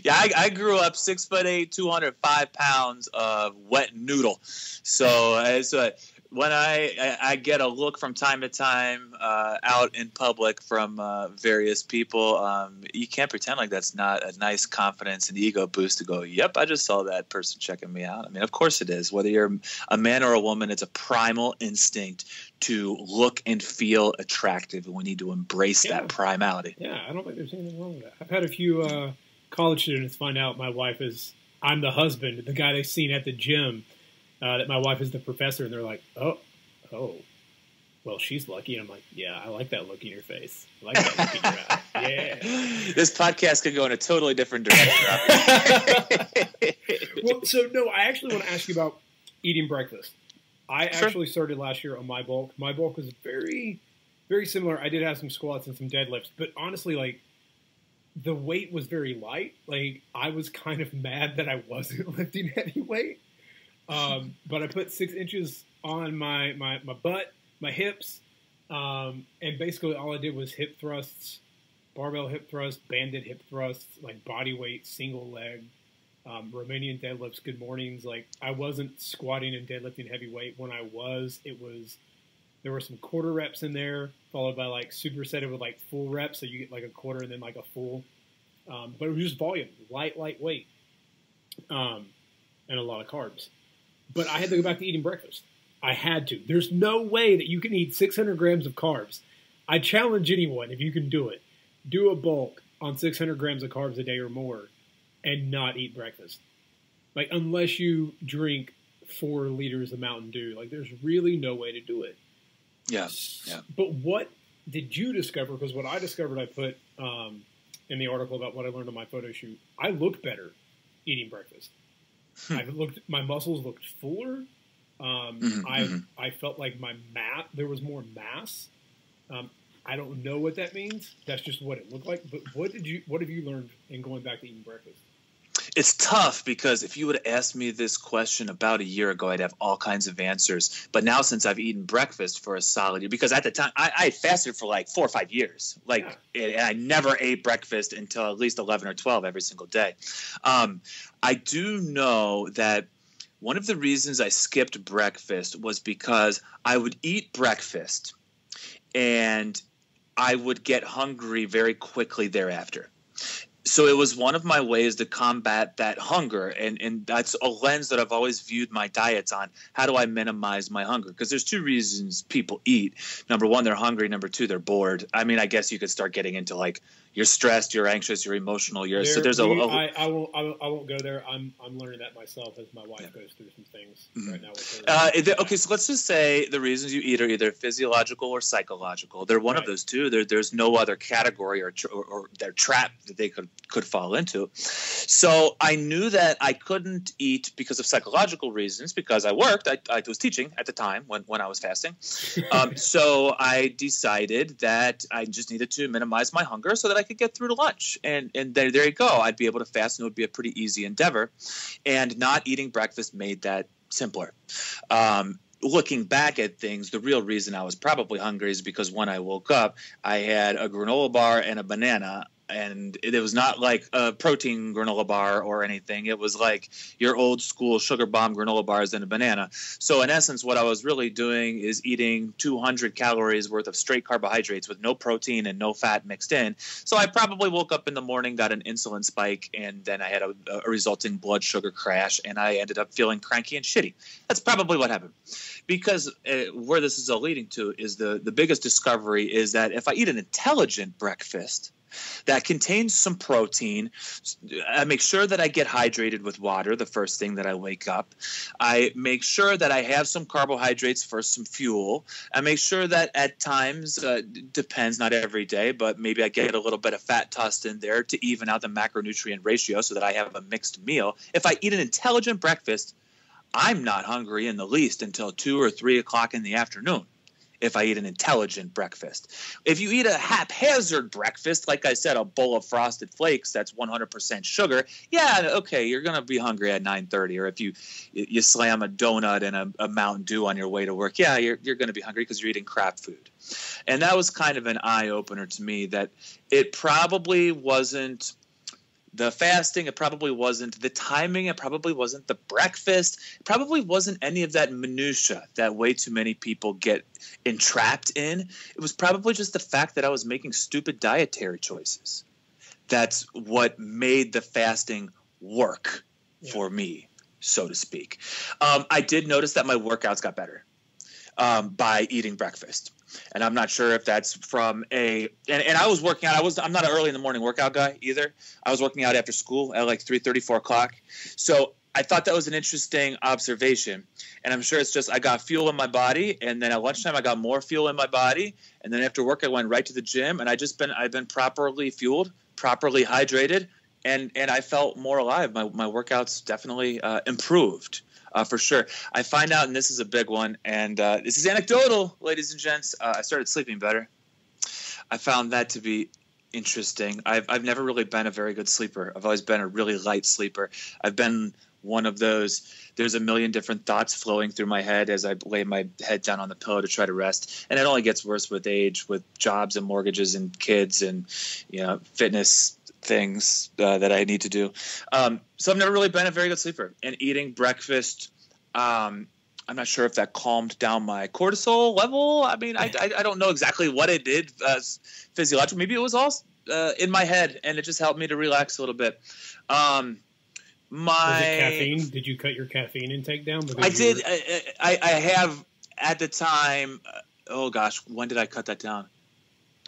Speaker 3: yeah, I, I, grew up six foot eight, two hundred five pounds of wet noodle. So, uh, so when I, I get a look from time to time uh, out in public from uh, various people, um, you can't pretend like that's not a nice confidence and ego boost to go. Yep, I just saw that person checking me out. I mean, of course it is. Whether you're a man or a woman, it's a primal instinct to look and feel attractive, and we need to embrace yeah. that primality.
Speaker 4: Yeah, I don't think there's anything wrong with that. I've had a few uh, college students find out my wife is I'm the husband, the guy they've seen at the gym uh, that my wife is the professor, and they're like, oh, oh, well, she's lucky. And I'm like, yeah, I like that look in your face. I like that look in your eye. Yeah.
Speaker 3: This podcast could go in a totally different direction.
Speaker 4: well, so no, I actually want to ask you about eating breakfast. I sure. actually started last year on my bulk. My bulk was very, very similar. I did have some squats and some deadlifts, but honestly, like the weight was very light. Like I was kind of mad that I wasn't lifting heavy weight. Um, but I put six inches on my, my, my butt, my hips, um, and basically all I did was hip thrusts, barbell hip thrusts, banded hip thrusts, like body weight, single leg, um, Romanian deadlifts, good mornings. Like I wasn't squatting and deadlifting heavy weight. When I was, it was there were some quarter reps in there, followed by like supersetted with like full reps, so you get like a quarter and then like a full. Um, but it was just volume, light, light weight, um, and a lot of carbs. But I had to go back to eating breakfast. I had to. There's no way that you can eat 600 grams of carbs. I challenge anyone, if you can do it, do a bulk on 600 grams of carbs a day or more and not eat breakfast. Like unless you drink four liters of Mountain Dew, like there's really no way to do it.
Speaker 3: Yeah, yeah.
Speaker 4: But what did you discover? Because what I discovered, I put um, in the article about what I learned on my photo shoot. I look better eating breakfast. I looked, my muscles looked fuller. Um, mm-hmm, I mm-hmm. I felt like my mass there was more mass. Um, I don't know what that means. That's just what it looked like. But what did you what have you learned in going back to eating breakfast?
Speaker 3: It's tough because if you would have asked me this question about a year ago, I'd have all kinds of answers. But now, since I've eaten breakfast for a solid year, because at the time I, I fasted for like four or five years, like, and I never ate breakfast until at least eleven or twelve every single day. Um, I do know that one of the reasons I skipped breakfast was because I would eat breakfast and I would get hungry very quickly thereafter so it was one of my ways to combat that hunger and and that's a lens that I've always viewed my diets on. How do I minimize my hunger? Because there's two reasons people eat. Number one they're hungry. Number two they're bored. I mean I guess you could start getting into like you're stressed, you're anxious, you're emotional. You're there, so there's a. a
Speaker 4: I, I, won't. I, won't go there. I'm. I'm learning that myself as my wife yeah. goes through some things mm-hmm. right now. With
Speaker 3: her. Uh, okay, so let's just say the reasons you eat are either physiological or psychological. They're one right. of those two. There, there's no other category or, or, or they're trap that they could could fall into. So I knew that I couldn't eat because of psychological reasons because I worked. I, I was teaching at the time when when I was fasting. Um, so I decided that I just needed to minimize my hunger so that I I could get through to lunch. And and there, there you go. I'd be able to fast, and it would be a pretty easy endeavor. And not eating breakfast made that simpler. Um, looking back at things, the real reason I was probably hungry is because when I woke up, I had a granola bar and a banana and it was not like a protein granola bar or anything. It was like your old school sugar bomb granola bars and a banana. So in essence, what I was really doing is eating 200 calories worth of straight carbohydrates with no protein and no fat mixed in. So I probably woke up in the morning, got an insulin spike, and then I had a, a resulting blood sugar crash, and I ended up feeling cranky and shitty. That's probably what happened. Because uh, where this is all leading to is the the biggest discovery is that if I eat an intelligent breakfast that contains some protein. I make sure that I get hydrated with water the first thing that I wake up. I make sure that I have some carbohydrates for some fuel. I make sure that at times, uh, depends, not every day, but maybe I get a little bit of fat tossed in there to even out the macronutrient ratio so that I have a mixed meal. If I eat an intelligent breakfast, I'm not hungry in the least until two or three o'clock in the afternoon if I eat an intelligent breakfast. If you eat a haphazard breakfast, like I said, a bowl of frosted flakes that's 100% sugar, yeah, okay, you're going to be hungry at 9:30. Or if you you slam a donut and a, a Mountain Dew on your way to work, yeah, you're you're going to be hungry because you're eating crap food. And that was kind of an eye opener to me that it probably wasn't the fasting it probably wasn't the timing it probably wasn't the breakfast it probably wasn't any of that minutia that way too many people get entrapped in. It was probably just the fact that i was making stupid dietary choices. That's what made the fasting work yeah. for me so to speak. Um, i did notice that my workouts got better um, by eating breakfast and I'm not sure if that's from a and, and I was working out. I was I'm not an early in the morning workout guy either. I was working out after school at like three thirty four o'clock. So I thought that was an interesting observation, and I'm sure it's just I got fuel in my body, and then at lunchtime I got more fuel in my body, and then after work I went right to the gym, and I just been I've been properly fueled, properly hydrated, and and I felt more alive. My my workouts definitely uh, improved uh, for sure. I find out, and this is a big one, and uh, this is anecdotal, ladies and gents. Uh, I started sleeping better. I found that to be interesting. I've I've never really been a very good sleeper. I've always been a really light sleeper. I've been one of those. There's a million different thoughts flowing through my head as I lay my head down on the pillow to try to rest, and it only gets worse with age, with jobs and mortgages and kids and you know fitness things uh, that I need to do. Um, so I've never really been a very good sleeper. And eating breakfast, um, I'm not sure if that calmed down my cortisol level. I mean, I, I, I don't know exactly what it did uh, physiologically. Maybe it was all uh, in my head, and it just helped me to relax a little bit. Um, my
Speaker 4: caffeine? Did you cut your caffeine intake down?
Speaker 3: I did. Were... I, I, have at the time. Uh, oh gosh, when did I cut that down?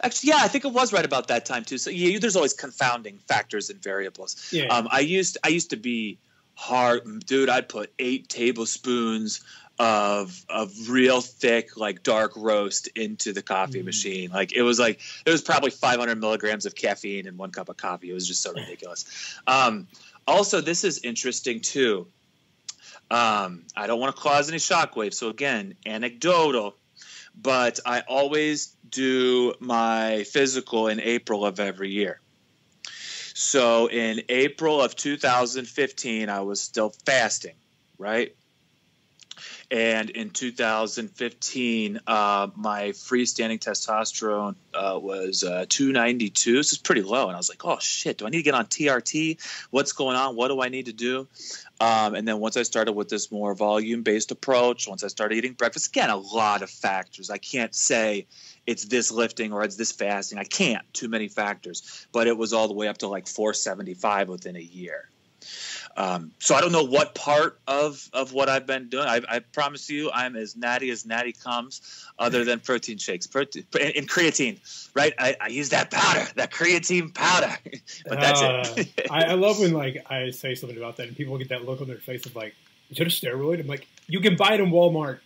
Speaker 3: Actually, yeah, I think it was right about that time too. So yeah, there's always confounding factors and variables. Yeah. Um, I used I used to be hard, dude. I'd put eight tablespoons of of real thick like dark roast into the coffee mm. machine. Like it was like there was probably 500 milligrams of caffeine in one cup of coffee. It was just so ridiculous. Um, also, this is interesting too. Um, I don't want to cause any shockwaves, so again, anecdotal. But I always do my physical in April of every year. So in April of 2015, I was still fasting, right? And in 2015, uh, my freestanding testosterone uh, was uh, 292. This is pretty low. And I was like, oh, shit, do I need to get on TRT? What's going on? What do I need to do? Um, and then once I started with this more volume based approach, once I started eating breakfast, again, a lot of factors. I can't say it's this lifting or it's this fasting. I can't, too many factors. But it was all the way up to like 475 within a year. Um, so I don't know what part of, of what I've been doing. I, I, promise you, I'm as natty as natty comes, other than protein shakes protein, and, creatine. Right? I, I, use that powder, that creatine powder. but that's uh,
Speaker 4: it. I, I, love when like I say something about that, and people get that look on their face of like, "Is it a steroid?" I'm like, "You can buy it in Walmart."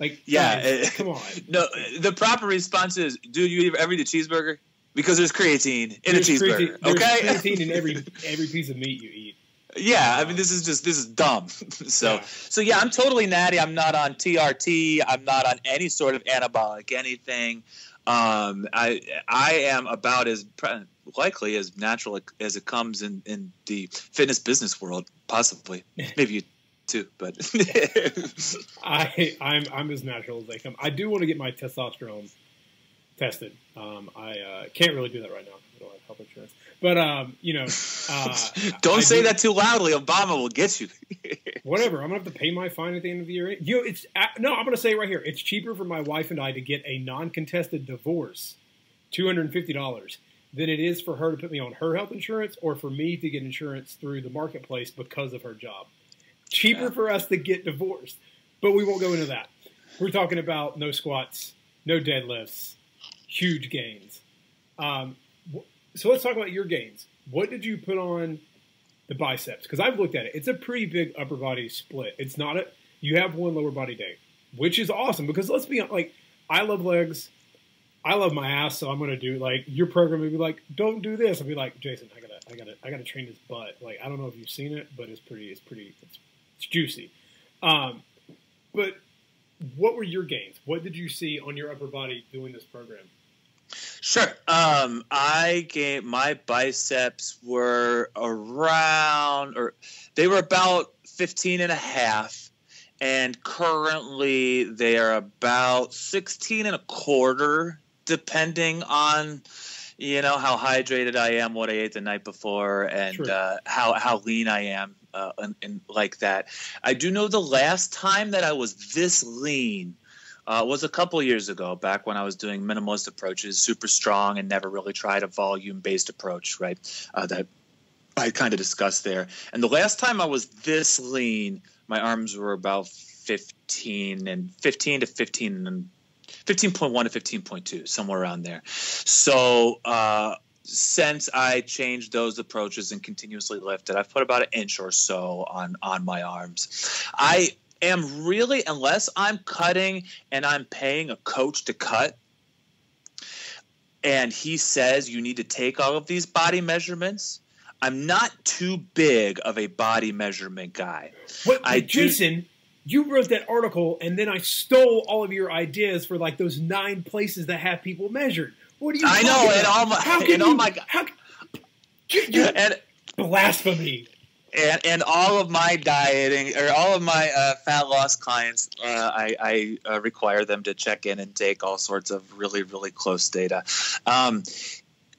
Speaker 4: Like,
Speaker 3: yeah, guys, come on. No, the proper response is, "Dude, you ever eat a cheeseburger?" Because there's creatine in there's a cheeseburger.
Speaker 4: Creatine,
Speaker 3: okay,
Speaker 4: creatine in every every piece of meat you eat.
Speaker 3: Yeah, I mean this is just this is dumb. so yeah. so yeah, I'm totally natty. I'm not on TRT. I'm not on any sort of anabolic anything. Um, I I am about as pre- likely as natural as it comes in in the fitness business world, possibly. Maybe you too, but
Speaker 4: I I'm I'm as natural as they come. I do want to get my testosterone tested. Um, I uh, can't really do that right now. I don't have health insurance. But um, you know, uh,
Speaker 3: don't I say do, that too loudly. Obama will get you.
Speaker 4: whatever. I'm gonna have to pay my fine at the end of the year. You know, it's uh, no. I'm gonna say right here. It's cheaper for my wife and I to get a non-contested divorce, two hundred and fifty dollars, than it is for her to put me on her health insurance or for me to get insurance through the marketplace because of her job. Cheaper yeah. for us to get divorced, but we won't go into that. We're talking about no squats, no deadlifts, huge gains. Um, so let's talk about your gains. What did you put on the biceps? Because I've looked at it. It's a pretty big upper body split. It's not a you have one lower body day, which is awesome. Because let's be like, I love legs. I love my ass, so I'm gonna do like your program would be like, don't do this. I'll be like, Jason, I gotta, I gotta, I gotta train his butt. Like, I don't know if you've seen it, but it's pretty, it's pretty, it's, it's juicy. Um, but what were your gains? What did you see on your upper body doing this program?
Speaker 3: Sure. Um, I gave my biceps were around, or they were about 15 and a half, and currently they are about 16 and a quarter, depending on you know how hydrated I am, what I ate the night before, and sure. uh, how how lean I am, uh, and, and, like that. I do know the last time that I was this lean uh, was a couple years ago, back when I was doing minimalist approaches, super strong, and never really tried a volume based approach, right? Uh, that I kind of discussed there. And the last time I was this lean, my arms were about 15 and 15 to 15 and 15.1 to 15.2, somewhere around there. So, uh, since I changed those approaches and continuously lifted, I've put about an inch or so on on my arms. I am really, unless I'm cutting and I'm paying a coach to cut, and he says you need to take all of these body measurements, I'm not too big of a body measurement guy.
Speaker 4: What, I Jason, do, you wrote that article, and then I stole all of your ideas for like those nine places that have people measured. What are you? I know, about? and all my, how can and you, all my, how, you, you, and blasphemy
Speaker 3: and, and all of my dieting or all of my uh, fat loss clients, uh, I, I uh, require them to check in and take all sorts of really, really close data. Um,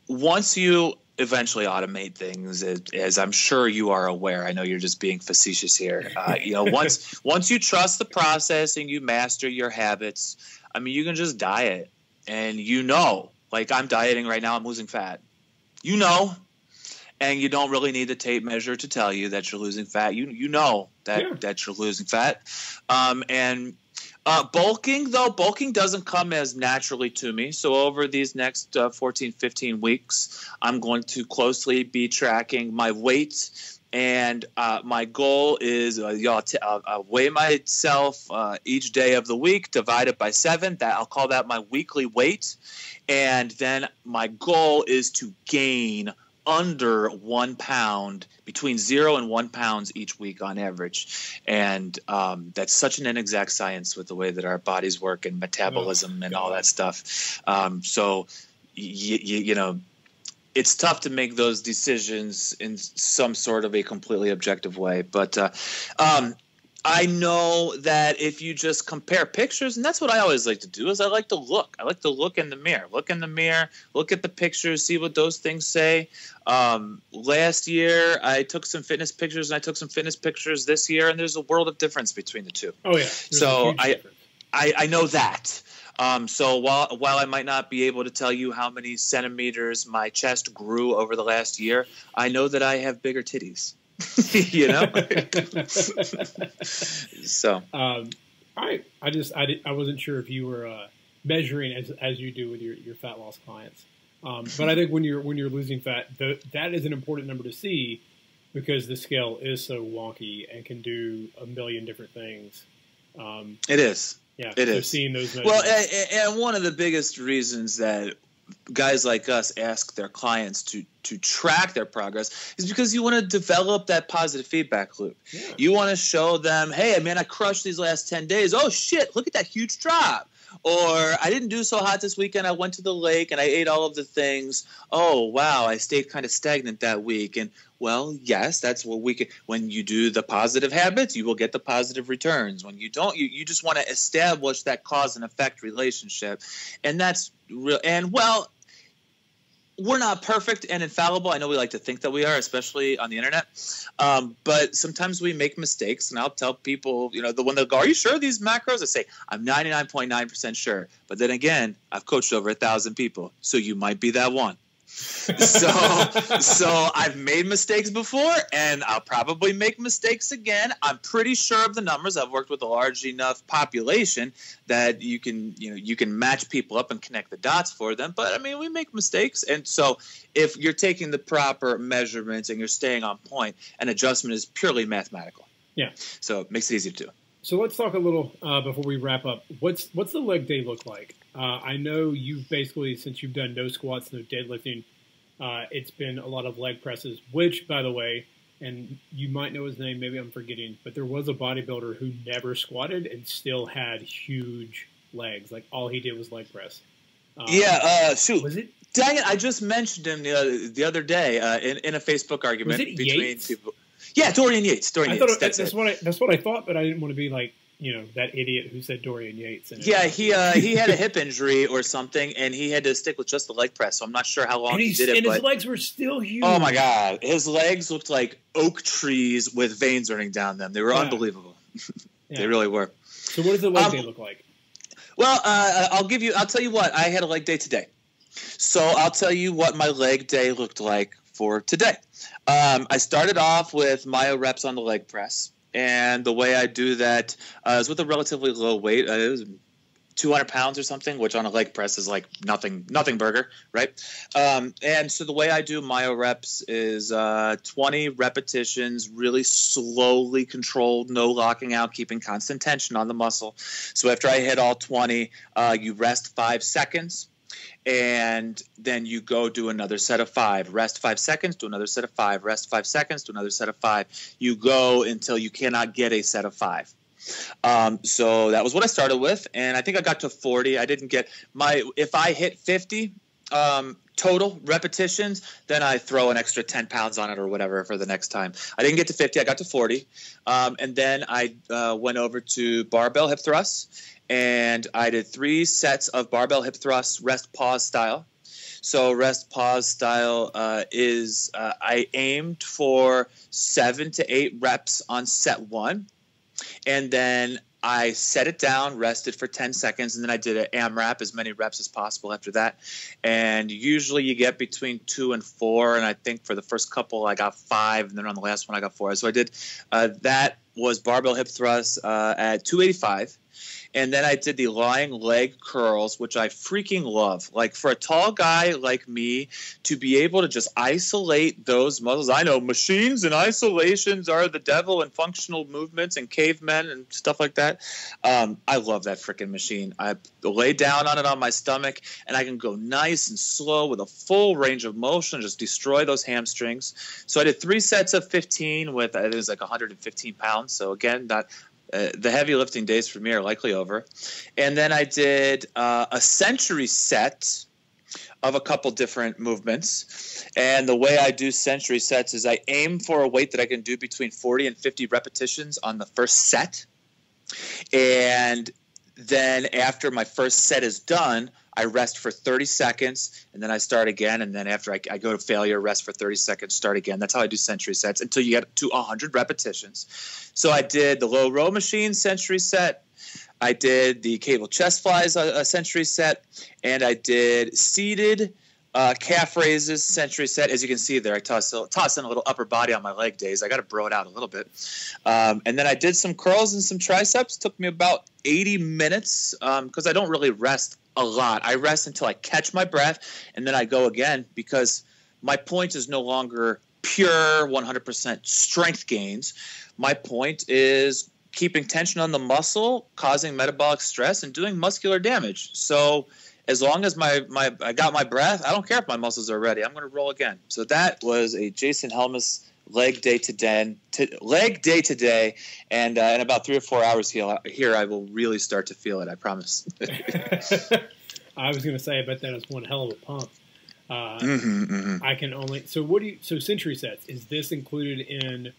Speaker 3: once you eventually automate things, as I'm sure you are aware, I know you're just being facetious here. Uh, you know, once once you trust the process and you master your habits, I mean, you can just diet, and you know, like I'm dieting right now, I'm losing fat. You know, and you don't really need the tape measure to tell you that you're losing fat. You you know that yeah. that you're losing fat, um, and uh, bulking though bulking doesn't come as naturally to me. So over these next uh, 14, 15 weeks, I'm going to closely be tracking my weight and uh, my goal is uh, y'all t- uh, uh, weigh myself uh, each day of the week, divide it by seven. That I'll call that my weekly weight, and then my goal is to gain under one pound, between zero and one pounds each week on average. And um, that's such an inexact science with the way that our bodies work and metabolism oh, and all that stuff. Um, so, y- y- you know, it's tough to make those decisions in some sort of a completely objective way. But uh, um, I know that if you just compare pictures, and that's what I always like to do, is I like to look. I like to look in the mirror, look in the mirror, look at the pictures, see what those things say. Um, last year, I took some fitness pictures, and I took some fitness pictures this year, and there's a world of difference between the two.
Speaker 4: Oh yeah.
Speaker 3: There's so I, I, I know that. Um, so while while I might not be able to tell you how many centimeters my chest grew over the last year, I know that I have bigger titties. you know. so.
Speaker 4: Um, all right. I just I, I wasn't sure if you were uh, measuring as as you do with your, your fat loss clients. Um, but I think when you're when you're losing fat, the, that is an important number to see because the scale is so wonky and can do a million different things. Um,
Speaker 3: it is.
Speaker 4: Yeah,
Speaker 3: it
Speaker 4: so
Speaker 3: is.
Speaker 4: Seeing those.
Speaker 3: Well, and, and one of the biggest reasons that guys like us ask their clients to to track their progress is because you want to develop that positive feedback loop. Yeah. You want to show them, hey, man, I crushed these last 10 days. Oh, shit, look at that huge drop. Or I didn't do so hot this weekend. I went to the lake and I ate all of the things. Oh, wow, I stayed kind of stagnant that week. And well, yes, that's what we can. When you do the positive habits, you will get the positive returns. When you don't, you, you just want to establish that cause and effect relationship. And that's real. And well, we're not perfect and infallible. I know we like to think that we are, especially on the internet. Um, but sometimes we make mistakes, and I'll tell people, you know, the one that go, "Are you sure these macros?" I say, "I'm 99.9% sure." But then again, I've coached over a thousand people, so you might be that one so so I've made mistakes before and I'll probably make mistakes again. I'm pretty sure of the numbers. I've worked with a large enough population that you can you know you can match people up and connect the dots for them. But I mean we make mistakes and so if you're taking the proper measurements and you're staying on point, an adjustment is purely mathematical.
Speaker 4: Yeah.
Speaker 3: So it makes it easy to do.
Speaker 4: So let's talk a little uh, before we wrap up. What's what's the leg day look like? Uh, I know you've basically since you've done no squats, no deadlifting, uh, it's been a lot of leg presses. Which, by the way, and you might know his name, maybe I'm forgetting, but there was a bodybuilder who never squatted and still had huge legs. Like all he did was leg press.
Speaker 3: Um, yeah, uh, shoot.
Speaker 4: Was it?
Speaker 3: Dang it! I just mentioned him the other, the other day uh, in in a Facebook argument between
Speaker 4: Yates?
Speaker 3: people. Yeah, Dorian Yates. Dorian
Speaker 4: I
Speaker 3: Yates.
Speaker 4: Thought,
Speaker 3: that's,
Speaker 4: that's what I that's what I thought, but I didn't want to be like you know that idiot who said Dorian Yates.
Speaker 3: And yeah, he uh, he had a hip injury or something, and he had to stick with just the leg press. So I'm not sure how long he did it.
Speaker 4: And
Speaker 3: but,
Speaker 4: his legs were still huge.
Speaker 3: Oh my god, his legs looked like oak trees with veins running down them. They were
Speaker 4: yeah.
Speaker 3: unbelievable.
Speaker 4: Yeah.
Speaker 3: they really were.
Speaker 4: So what does the leg
Speaker 3: um,
Speaker 4: day look like?
Speaker 3: Well, uh, I'll give you. I'll tell you what. I had a leg day today, so I'll tell you what my leg day looked like for today. Um, I started off with myo reps on the leg press, and the way I do that uh, is with a relatively low weight. Uh, it was 200 pounds or something, which on a leg press is like nothing, nothing burger, right? Um, and so the way I do myo reps is uh, 20 repetitions, really slowly controlled, no locking out, keeping constant tension on the muscle. So after I hit all 20, uh, you rest five seconds and then you go do another set of five rest five seconds do another set of five rest five seconds do another set of five. You go until you cannot get a set of five. Um, so that was what i started with and i think i got to 40 i didn't get my if i hit 50 um, total repetitions then i throw an extra 10 pounds on it or whatever for the next time. I didn't get to 50 i got to 40 um, and then i uh, went over to barbell hip thrusts and I did three sets of barbell hip thrusts, rest pause style. So rest pause style uh, is uh, I aimed for seven to eight reps on set one, and then I set it down, rested for 10 seconds, and then I did an AMRAP, as many reps as possible after that. And usually you get between two and four. And I think for the first couple, I got five. And then on the last one, I got four. So I did uh, that was barbell hip thrust uh, at 285. And then I did the lying leg curls, which I freaking love. Like for a tall guy like me to be able to just isolate those muscles. I know machines and isolations are the devil and functional movements and cavemen and stuff like that. Um, I love that freaking machine. I lay down on it on my stomach and I can go nice and slow with a full range of motion, just destroy those hamstrings. So I did three sets of 15 with, it was like 115 pounds. So again, not uh, the heavy lifting days for me are likely over. And then I did uh, a century set of a couple different movements. And the way I do century sets is I aim for a weight that I can do between 40 and 50 repetitions on the first set. And then after my first set is done, I rest for 30 seconds and then I start again. And then after I, I, go to failure, rest for 30 seconds, start again. That's how I do century sets until you get to 100 repetitions. So I did the low row machine century set. I did the cable chest flies a, a century set, and I did seated uh, calf raises century set. As you can see there, I toss, toss in a little upper body on my leg days. I got to bro it out a little bit. Um, and then I did some curls and some triceps. Took me about 80 minutes because um, I don't really rest a lot. I rest until I catch my breath, and then I go again because my point is no longer pure 100% strength gains. My point is keeping tension on the muscle, causing metabolic stress, and doing muscular damage. So as long as my, my I got my breath, I don't care if my muscles are ready. I'm going to roll again. So that was a Jason Helmes leg day to den, to, leg day today, and uh, in about three or four hours here, here I will really start to feel it. I promise.
Speaker 4: I was going to say, I bet that is one hell of a pump. Uh, mm-hmm, mm-hmm. I can only so what do you so century sets is this included in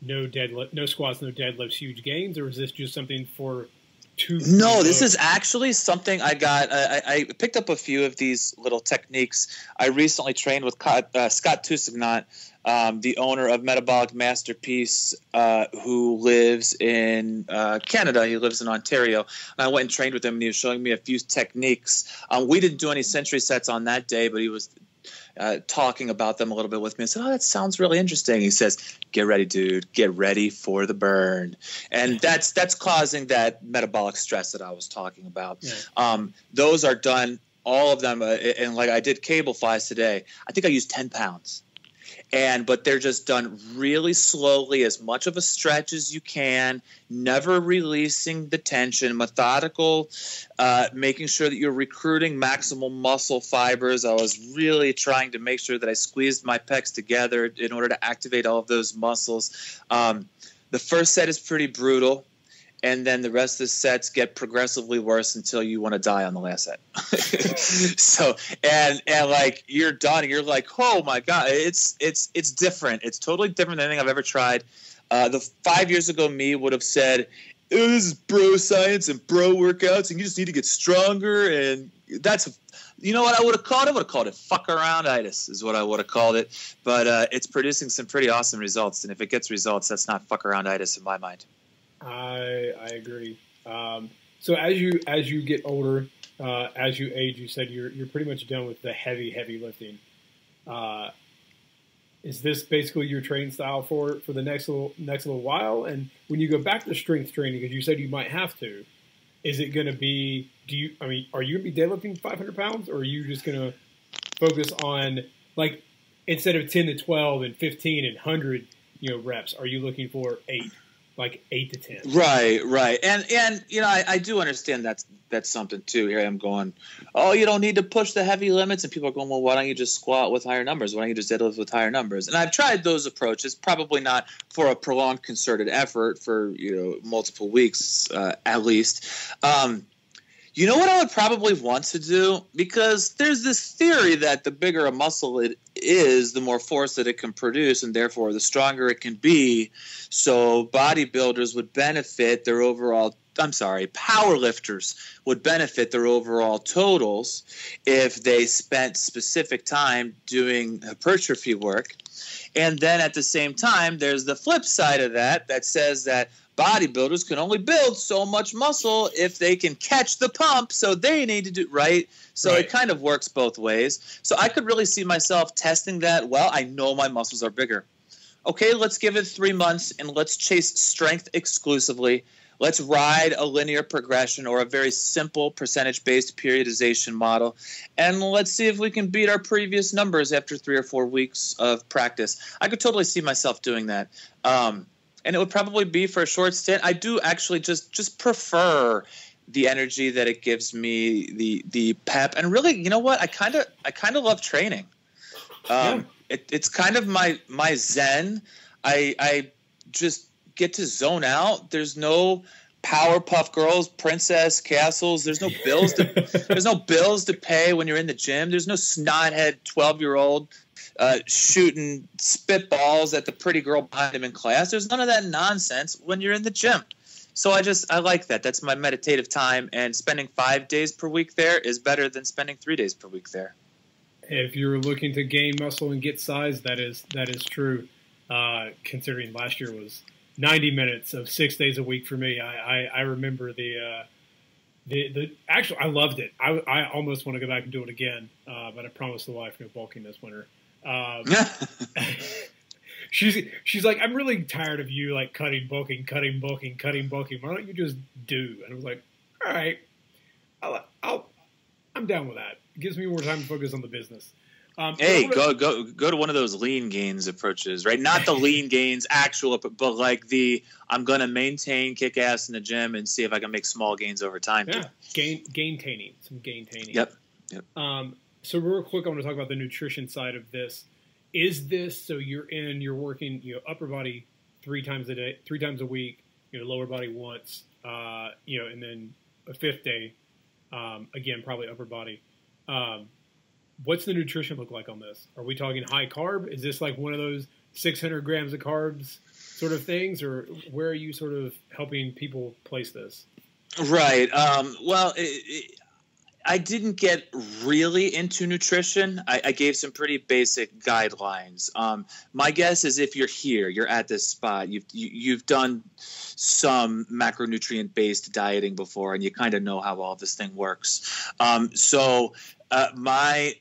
Speaker 4: no deadlift, no squats, no deadlifts, huge gains, or is this just something for two?
Speaker 3: No, this is actually something I got. I, I, picked up a few of these little techniques. I recently trained with uh, Scott Tousignant um, the owner of Metabolic Masterpiece, uh, who lives in uh, Canada. He lives in Ontario. And I went and trained with him, and he was showing me a few techniques. Um, we didn't do any century sets on that day, but he was uh, talking about them a little bit with me. I said, "Oh, that sounds really interesting." He says, "Get ready, dude. Get ready for the burn," and that's that's causing that metabolic stress that I was talking about. Yeah. Um, those are done, all of them, uh, and like I did cable flies today. I think I used ten pounds and but they're just done really slowly as much of a stretch as you can never releasing the tension methodical uh, making sure that you're recruiting maximal muscle fibers. I was really trying to make sure that i squeezed my pecs together in order to activate all of those muscles. Um, the first set is pretty brutal and then the rest of the sets get progressively worse until you want to die on the last set. so and and like you're done, you're like, oh my god, it's it's it's different. It's totally different than anything I've ever tried. Uh, the five years ago me would have said, "This is bro science and bro workouts, and you just need to get stronger." And that's you know what I would have called it? I would have called it fuck arounditis is what I would have called it. But uh, it's producing some pretty awesome results, and if it gets results, that's not fuck around arounditis in my mind.
Speaker 4: I I agree. Um, so as you as you get older, uh, as you age, you said you're you're pretty much done with the heavy heavy lifting. Uh, is this basically your training style for for the next little next little while? And when you go back to strength training, because you said you might have to, is it going to be? Do you? I mean, are you going to be deadlifting 500 pounds, or are you just going to focus on like instead of 10 to 12 and 15 and 100 you know reps? Are you looking for eight? Like eight to ten.
Speaker 3: Right, right, and and you know I, I do understand that's that's something too. Here I am going, oh, you don't need to push the heavy limits, and people are going, well, why don't you just squat with higher numbers? Why don't you just deadlift with higher numbers? And I've tried those approaches, probably not for a prolonged concerted effort for you know multiple weeks uh, at least. Um, you know what I would probably want to do? Because there's this theory that the bigger a muscle it is, the more force that it can produce, and therefore the stronger it can be. So bodybuilders would benefit their overall I'm sorry, power lifters would benefit their overall totals if they spent specific time doing hypertrophy work. And then at the same time, there's the flip side of that that says that bodybuilders can only build so much muscle if they can catch the pump so they need to do right? So right. it kind of works both ways. So i could really see myself testing that well. I know my muscles are bigger. Okay let's give it three months and let's chase strength exclusively. Let's ride a linear progression or a very simple percentage based periodization model and let's see if we can beat our previous numbers after three or four weeks of practice. I could totally see myself doing that. Um, and it would probably be for a short stint i do actually just just prefer the energy that it gives me the the pep and really you know what i kind of i kind of love training um, yeah. it, it's kind of my my zen i i just get to zone out. There's no Powerpuff Girls, princess castles. There's no bills to there's no bills to pay when you're in the gym. There's no snothead twelve year old uh, shooting spitballs at the pretty girl behind him in class. There's none of that nonsense when you're in the gym. So I just I like that. That's my meditative time, and spending five days per week there is better than spending three days per week there.
Speaker 4: If you're looking to gain muscle and get size, that is that is true. Uh, considering last year was 90 minutes of six days a week for me. I, I, I remember the, uh, the, the, actually, I loved it. I, I almost want to go back and do it again, uh, but I promised the wife no bulking this winter. Um, she's, she's like, I'm really tired of you like cutting, bulking, cutting, bulking, cutting, bulking. Why don't you just do? And I was like, all right, I'll, I'll, I'm down with that. It gives me more time to focus on the business.
Speaker 3: Um, hey, go go go to one of those lean gains approaches, right? Not the lean gains actual, but, but like the I'm going to maintain kick ass in the gym and see if I can make small gains over time.
Speaker 4: Yeah, gain gaintaining, some gaintaining.
Speaker 3: Yep. Yep.
Speaker 4: Um, so real quick, I want to talk about the nutrition side of this. Is this so you're in, you're working, you know, upper body three times a day, three times a week, you know, lower body once, uh, you know, and then a fifth day, um, again, probably upper body. Um, what's the nutrition look like on this? Are we talking high carb? Is this like one of those 600 grams of carbs sort of things, or where are you sort of helping people place this?
Speaker 3: Right. Um, well, it, I didn't get really into nutrition. I, I gave some pretty basic guidelines. Um, my guess is if you're here, you're at this spot, you've you, have you have done some macronutrient based dieting before, and you kind of know how all this thing works. Um, so uh, my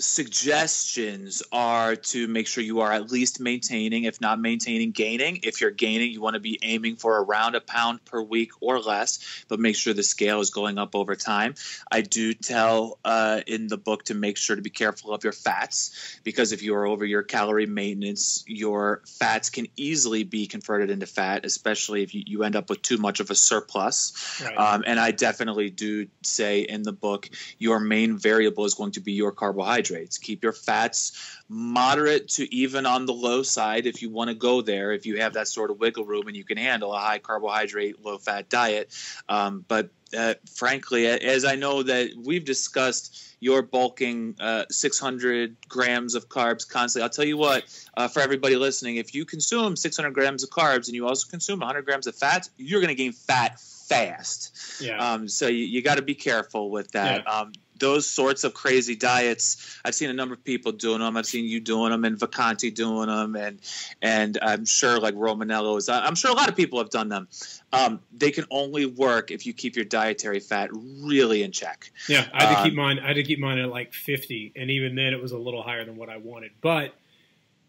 Speaker 3: suggestions are to make sure you are at least maintaining, if not maintaining, gaining. If you're gaining, you want to be aiming for around a pound per week or less, but make sure the scale is going up over time. I do tell uh, in the book to make sure to be careful of your fats because if you are over your calorie maintenance, your fats can easily be converted into fat, especially if you, you end up with too much of a surplus. Right. Um, and I definitely do say in the book, your main variable is going to be your carbohydrate carbohydrates. Keep your fats moderate to even on the low side if you want to go there, if you have that sort of wiggle room and you can handle a high carbohydrate, low fat diet. Um, but uh, frankly, as I know that we've discussed, you're bulking uh, 600 grams of carbs constantly. I'll tell you what, uh, for everybody listening, if you consume 600 grams of carbs and you also consume 100 grams of fat, you're going to gain fat fast. Yeah. Um, so you, you got to be careful with that. Yeah. Um, those sorts of crazy diets. I've seen a number of people doing them. I've seen you doing them, and Vacanti doing them, and and I'm sure like Romaniello's. I'm sure a lot of people have done them. Um, they can only work if you keep your dietary fat really in check.
Speaker 4: Yeah, I had to keep um, mine. I had to keep mine at like 50, and even then it was a little higher than what I wanted. But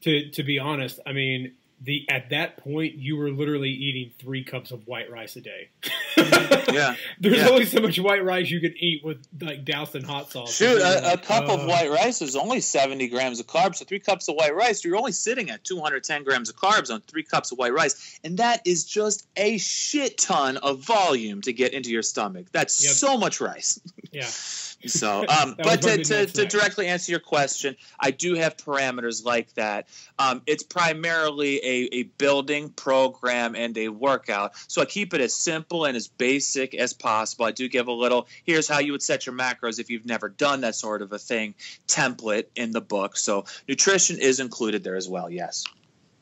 Speaker 4: to to be honest, I mean, the at that point you were literally eating three cups of white rice a day.
Speaker 3: yeah,
Speaker 4: there's
Speaker 3: yeah.
Speaker 4: only so much white rice you can eat with like doused in hot sauce.
Speaker 3: Shoot, a, a cup uh, of white rice is only 70 grams of carbs. So three cups of white rice, you're only sitting at 210 grams of carbs on three cups of white rice, and that is just a shit ton of volume to get into your stomach. That's yep. so much rice.
Speaker 4: Yeah.
Speaker 3: So, um, but to, to, to, directly answer your question, I do have parameters like that. Um, it's primarily a, a building program and a workout. So I keep it as simple and as basic as possible. I do give a little, here's how you would set your macros if you've never done that sort of a thing template in the book. So nutrition is included there as well, yes.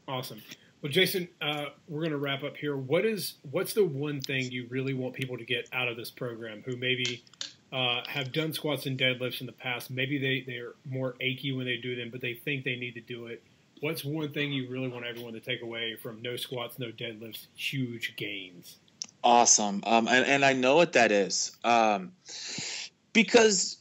Speaker 4: Awesome. Well, Jason, uh, we're going to wrap up here. What is what's the one thing you really want people to get out of this program who maybe uh, have done squats and deadlifts in the past. Maybe they, they're more achy when they do them, but they think they need to do it. What's one thing you really want everyone to take away from no squats, no deadlifts, huge gains?
Speaker 3: Awesome. Um, and, and I know what that is. Um, because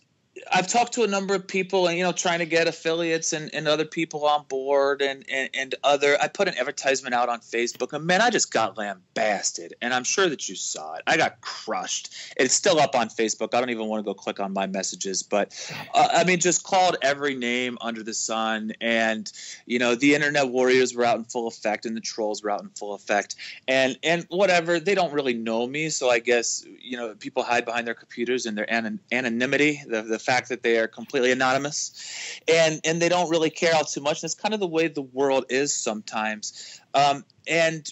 Speaker 3: I've talked to a number of people and you know trying to get affiliates and, and other people on board and, and, and other I put an advertisement out on Facebook and man I just got lambasted and I'm sure that you saw it. I got crushed. It's still up on Facebook. I don't even want to go click on my messages but uh, I mean just called every name under the sun and you know the internet warriors were out in full effect and the trolls were out in full effect and and whatever they don't really know me. So I guess you know people hide behind their computers and their anonymity the, the fact that they are completely anonymous and and they don't really care all too much. And it's kind of the way the world is sometimes. Um, and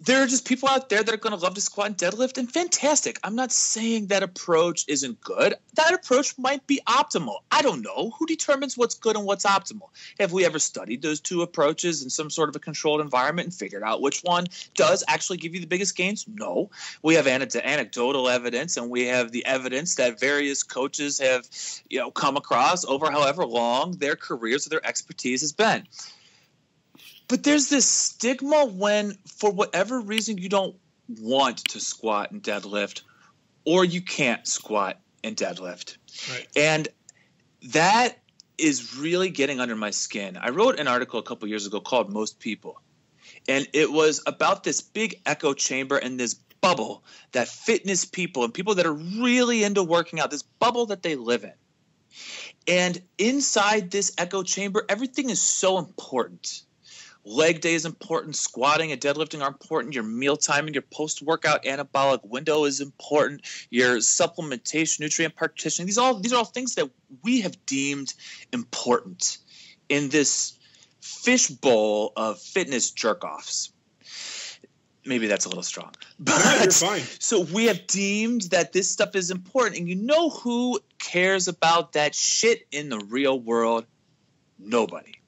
Speaker 3: there are just people out there that are going to love to squat and deadlift and fantastic. I'm not saying that approach isn't good. That approach might be optimal. I don't know. Who determines what's good and what's optimal? Have we ever studied those two approaches in some sort of a controlled environment and figured out which one does actually give you the biggest gains? No. We have anecdotal evidence and we have the evidence that various coaches have you know come across over however long their careers or their expertise has been but there's this stigma when, for whatever reason, you don't want to squat and deadlift, or you can't squat and deadlift. Right. And that is really getting under my skin. I wrote an article a couple years ago called Most People. And it was about this big echo chamber and this bubble that fitness people and people that are really into working out, this bubble that they live in. And inside this echo chamber, everything is so important leg day is important squatting and deadlifting are important your meal time and your post-workout anabolic window is important your supplementation nutrient partitioning these all these are all things that we have deemed important in this fishbowl of fitness jerk-offs. Maybe that's a little strong
Speaker 4: but no, fine.
Speaker 3: so we have deemed that this stuff is important and you know who cares about that shit in the real world? Nobody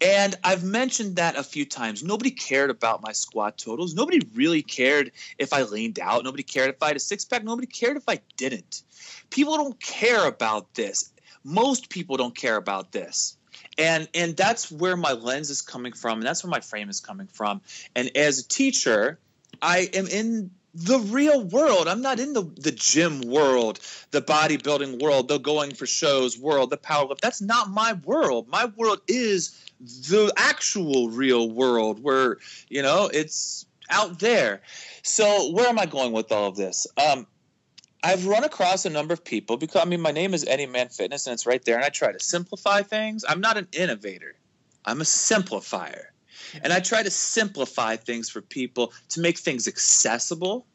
Speaker 3: and I've mentioned that a few times. Nobody cared about my squat totals. Nobody really cared if I leaned out. Nobody cared if I had a six pack. Nobody cared if I didn't. People don't care about this. Most people don't care about this. And and that's where my lens is coming from, and that's where my frame is coming from. And as a teacher, I am in the real world. I'm not in the, the gym world, the bodybuilding world, the going for shows world, the power lift. That's not my world. My world is the actual real world where, you know, it's out there. So where am I going with all of this? Um, I've run across a number of people because I mean my name is Anyman Fitness and it's right there and I try to simplify things. I'm not an innovator. I'm a simplifier. And I try to simplify things for people to make things accessible,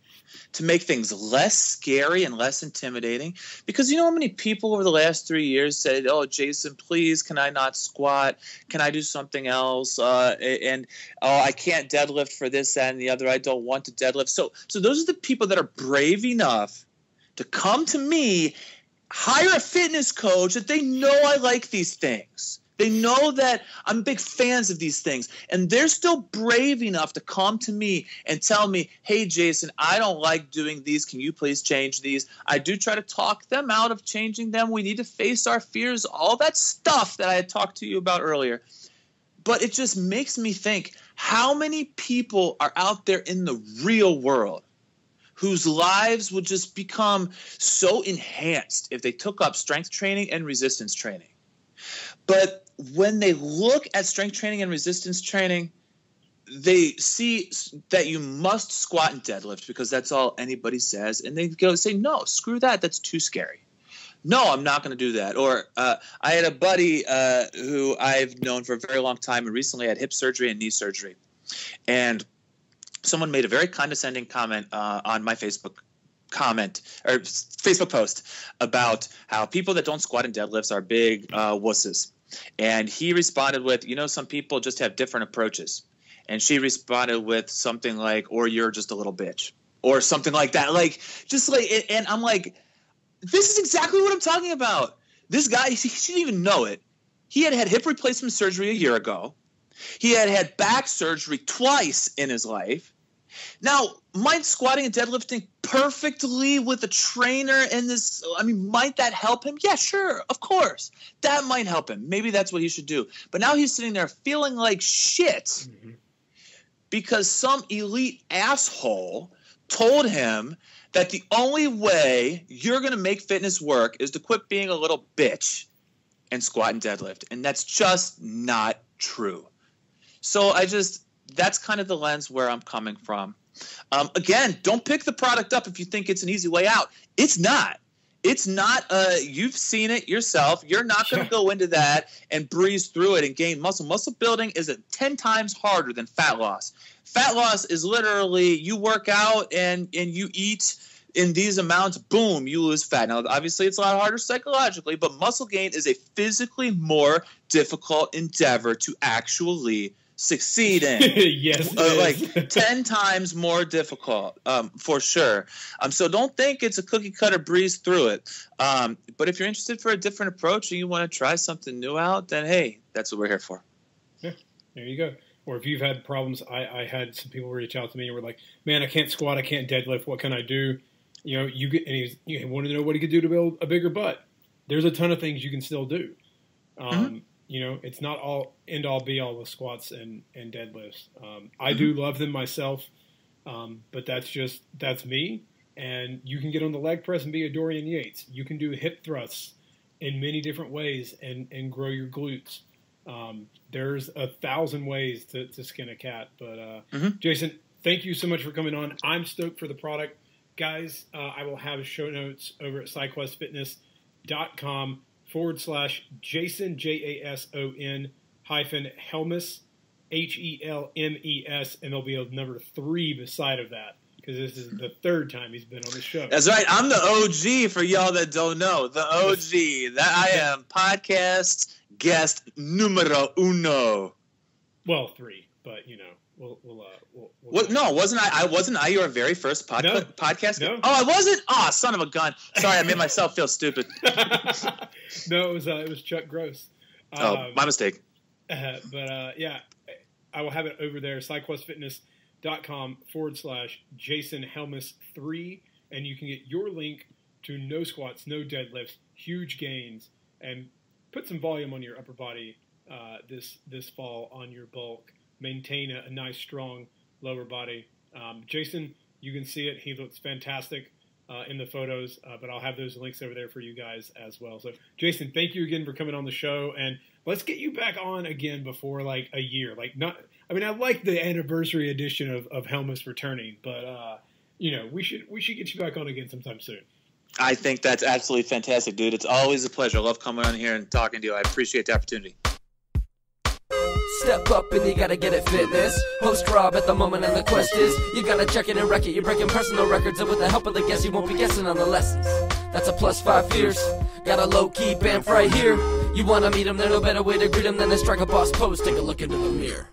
Speaker 3: to make things less scary and less intimidating. Because you know how many people over the last three years said, "Oh, Jason, please, can I not squat? Can I do something else?" Uh, and oh, I can't deadlift for this and the other. I don't want to deadlift. So, so those are the people that are brave enough to come to me, hire a fitness coach that they know I like these things they know that I'm big fans of these things, and they're still brave enough to come to me and tell me, "Hey, Jason, I don't like doing these. Can you please change these?" I do try to talk them out of changing them. We need to face our fears, all that stuff that I had talked to you about earlier. But it just makes me think: how many people are out there in the real world? whose lives would just become so enhanced if they took up strength training and resistance training. But when they look at strength training and resistance training, they see that you must squat and deadlift because that's all anybody says, and they go say, "No, screw that. That's too scary." No, I'm not going to do that. Or uh, I had a buddy uh, who I've known for a very long time, and recently had hip surgery and knee surgery, and someone made a very condescending comment uh, on my Facebook comment or Facebook post about how people that don't squat and deadlifts are big uh, wusses. And he responded with, you know, some people just have different approaches. And she responded with something like, or you're just a little bitch, or something like that. Like, just like, and I'm like, this is exactly what I'm talking about. This guy, he didn't even know it. He had had hip replacement surgery a year ago. He had had back surgery twice in his life. Now, might squatting and deadlifting perfectly with a trainer in this, I mean, might that help him? Yeah, sure, of course. That might help him. Maybe that's what he should do. But now he's sitting there feeling like shit mm-hmm. because some elite asshole told him that the only way you're going to make fitness work is to quit being a little bitch and squat and deadlift. And that's just not true. So I just, that's kind of the lens where I'm coming from. Um, again, don't pick the product up if you think it's an easy way out. It's not. It's not. Uh, you've seen it yourself. You're not going to go into that and breeze through it and gain muscle. Muscle building is a ten times harder than fat loss. Fat loss is literally you work out and and you eat in these amounts, boom, you lose fat. Now, obviously, it's a lot harder psychologically, but muscle gain is a physically more difficult endeavor to actually succeed in.
Speaker 1: yes,
Speaker 3: uh, like ten times more difficult, um, for sure. Um, so don't think it's a cookie cutter breeze through it. Um, but if you're interested for a different approach and you want to try something new out, then hey, that's what we're here for.
Speaker 1: Yeah, there you go. Or if you've had problems, I, I had some people reach out to me and were like, "Man, I can't squat, I can't deadlift. What can I do?" You know, you get and he's you wanted to know what he could do to build a bigger butt. There's a ton of things you can still do. Um, mm-hmm you know, it's not all end all be all with squats and, and deadlifts. Um, I do mm-hmm. love them myself, um, but that's just that's me. And you can get on the leg press and be a Dorian Yates. You can do hip thrusts in many different ways and and grow your glutes. Um, there's a thousand ways to, to skin a cat. But uh, mm-hmm. Jason, thank you so much for coming on. I'm stoked for the product, guys. Uh, I will have show notes over at SideQuestFitness.com forward slash Jason, J A S O N hyphen Helmes, H E L M E S, and there'll be a number three beside of that because this is the third time he's been on the show.
Speaker 3: That's right. I'm the OG for y'all that don't know. The OG. That I am podcast guest numero uno.
Speaker 1: Well, three, but you know. We'll, we'll, uh, we'll,
Speaker 3: we'll no, wasn't I? I wasn't I your very first pod- no. podcast. No. Oh, I wasn't. Oh, son of a gun! Sorry, I made myself feel stupid.
Speaker 1: no, it was uh, it was Chuck Gross.
Speaker 3: Oh, um, my mistake.
Speaker 1: Uh, but uh, yeah, I will have it over there. SideQuestFitness.com forward slash Jason Helmes three, and you can get your link to no squats, no deadlifts, huge gains, and put some volume on your upper body uh, this this fall on your bulk maintain a, a nice, strong lower body. Um, Jason, you can see it. He looks fantastic uh, in the photos, uh, but I'll have those links over there for you guys as well. So, Jason, thank you again for coming on the show, and let's get you back on again before like a year. Like, not, I mean, I like the anniversary edition of, of Helmes returning, but uh, you know, we should we should get you back on again sometime soon.
Speaker 3: I think that's absolutely fantastic, dude. It's always a pleasure. I love coming on here and talking to you. I appreciate the opportunity.
Speaker 2: Step up and you gotta get it fitness. Host Rob at the moment and the quest is you gotta check it and wreck it. You're breaking personal records and with the help of the guests you won't be guessing on the lessons. That's a plus five fierce. Got a low key band right here. You wanna meet him, there's no better way to greet him than to strike a boss pose. Take a look into the mirror.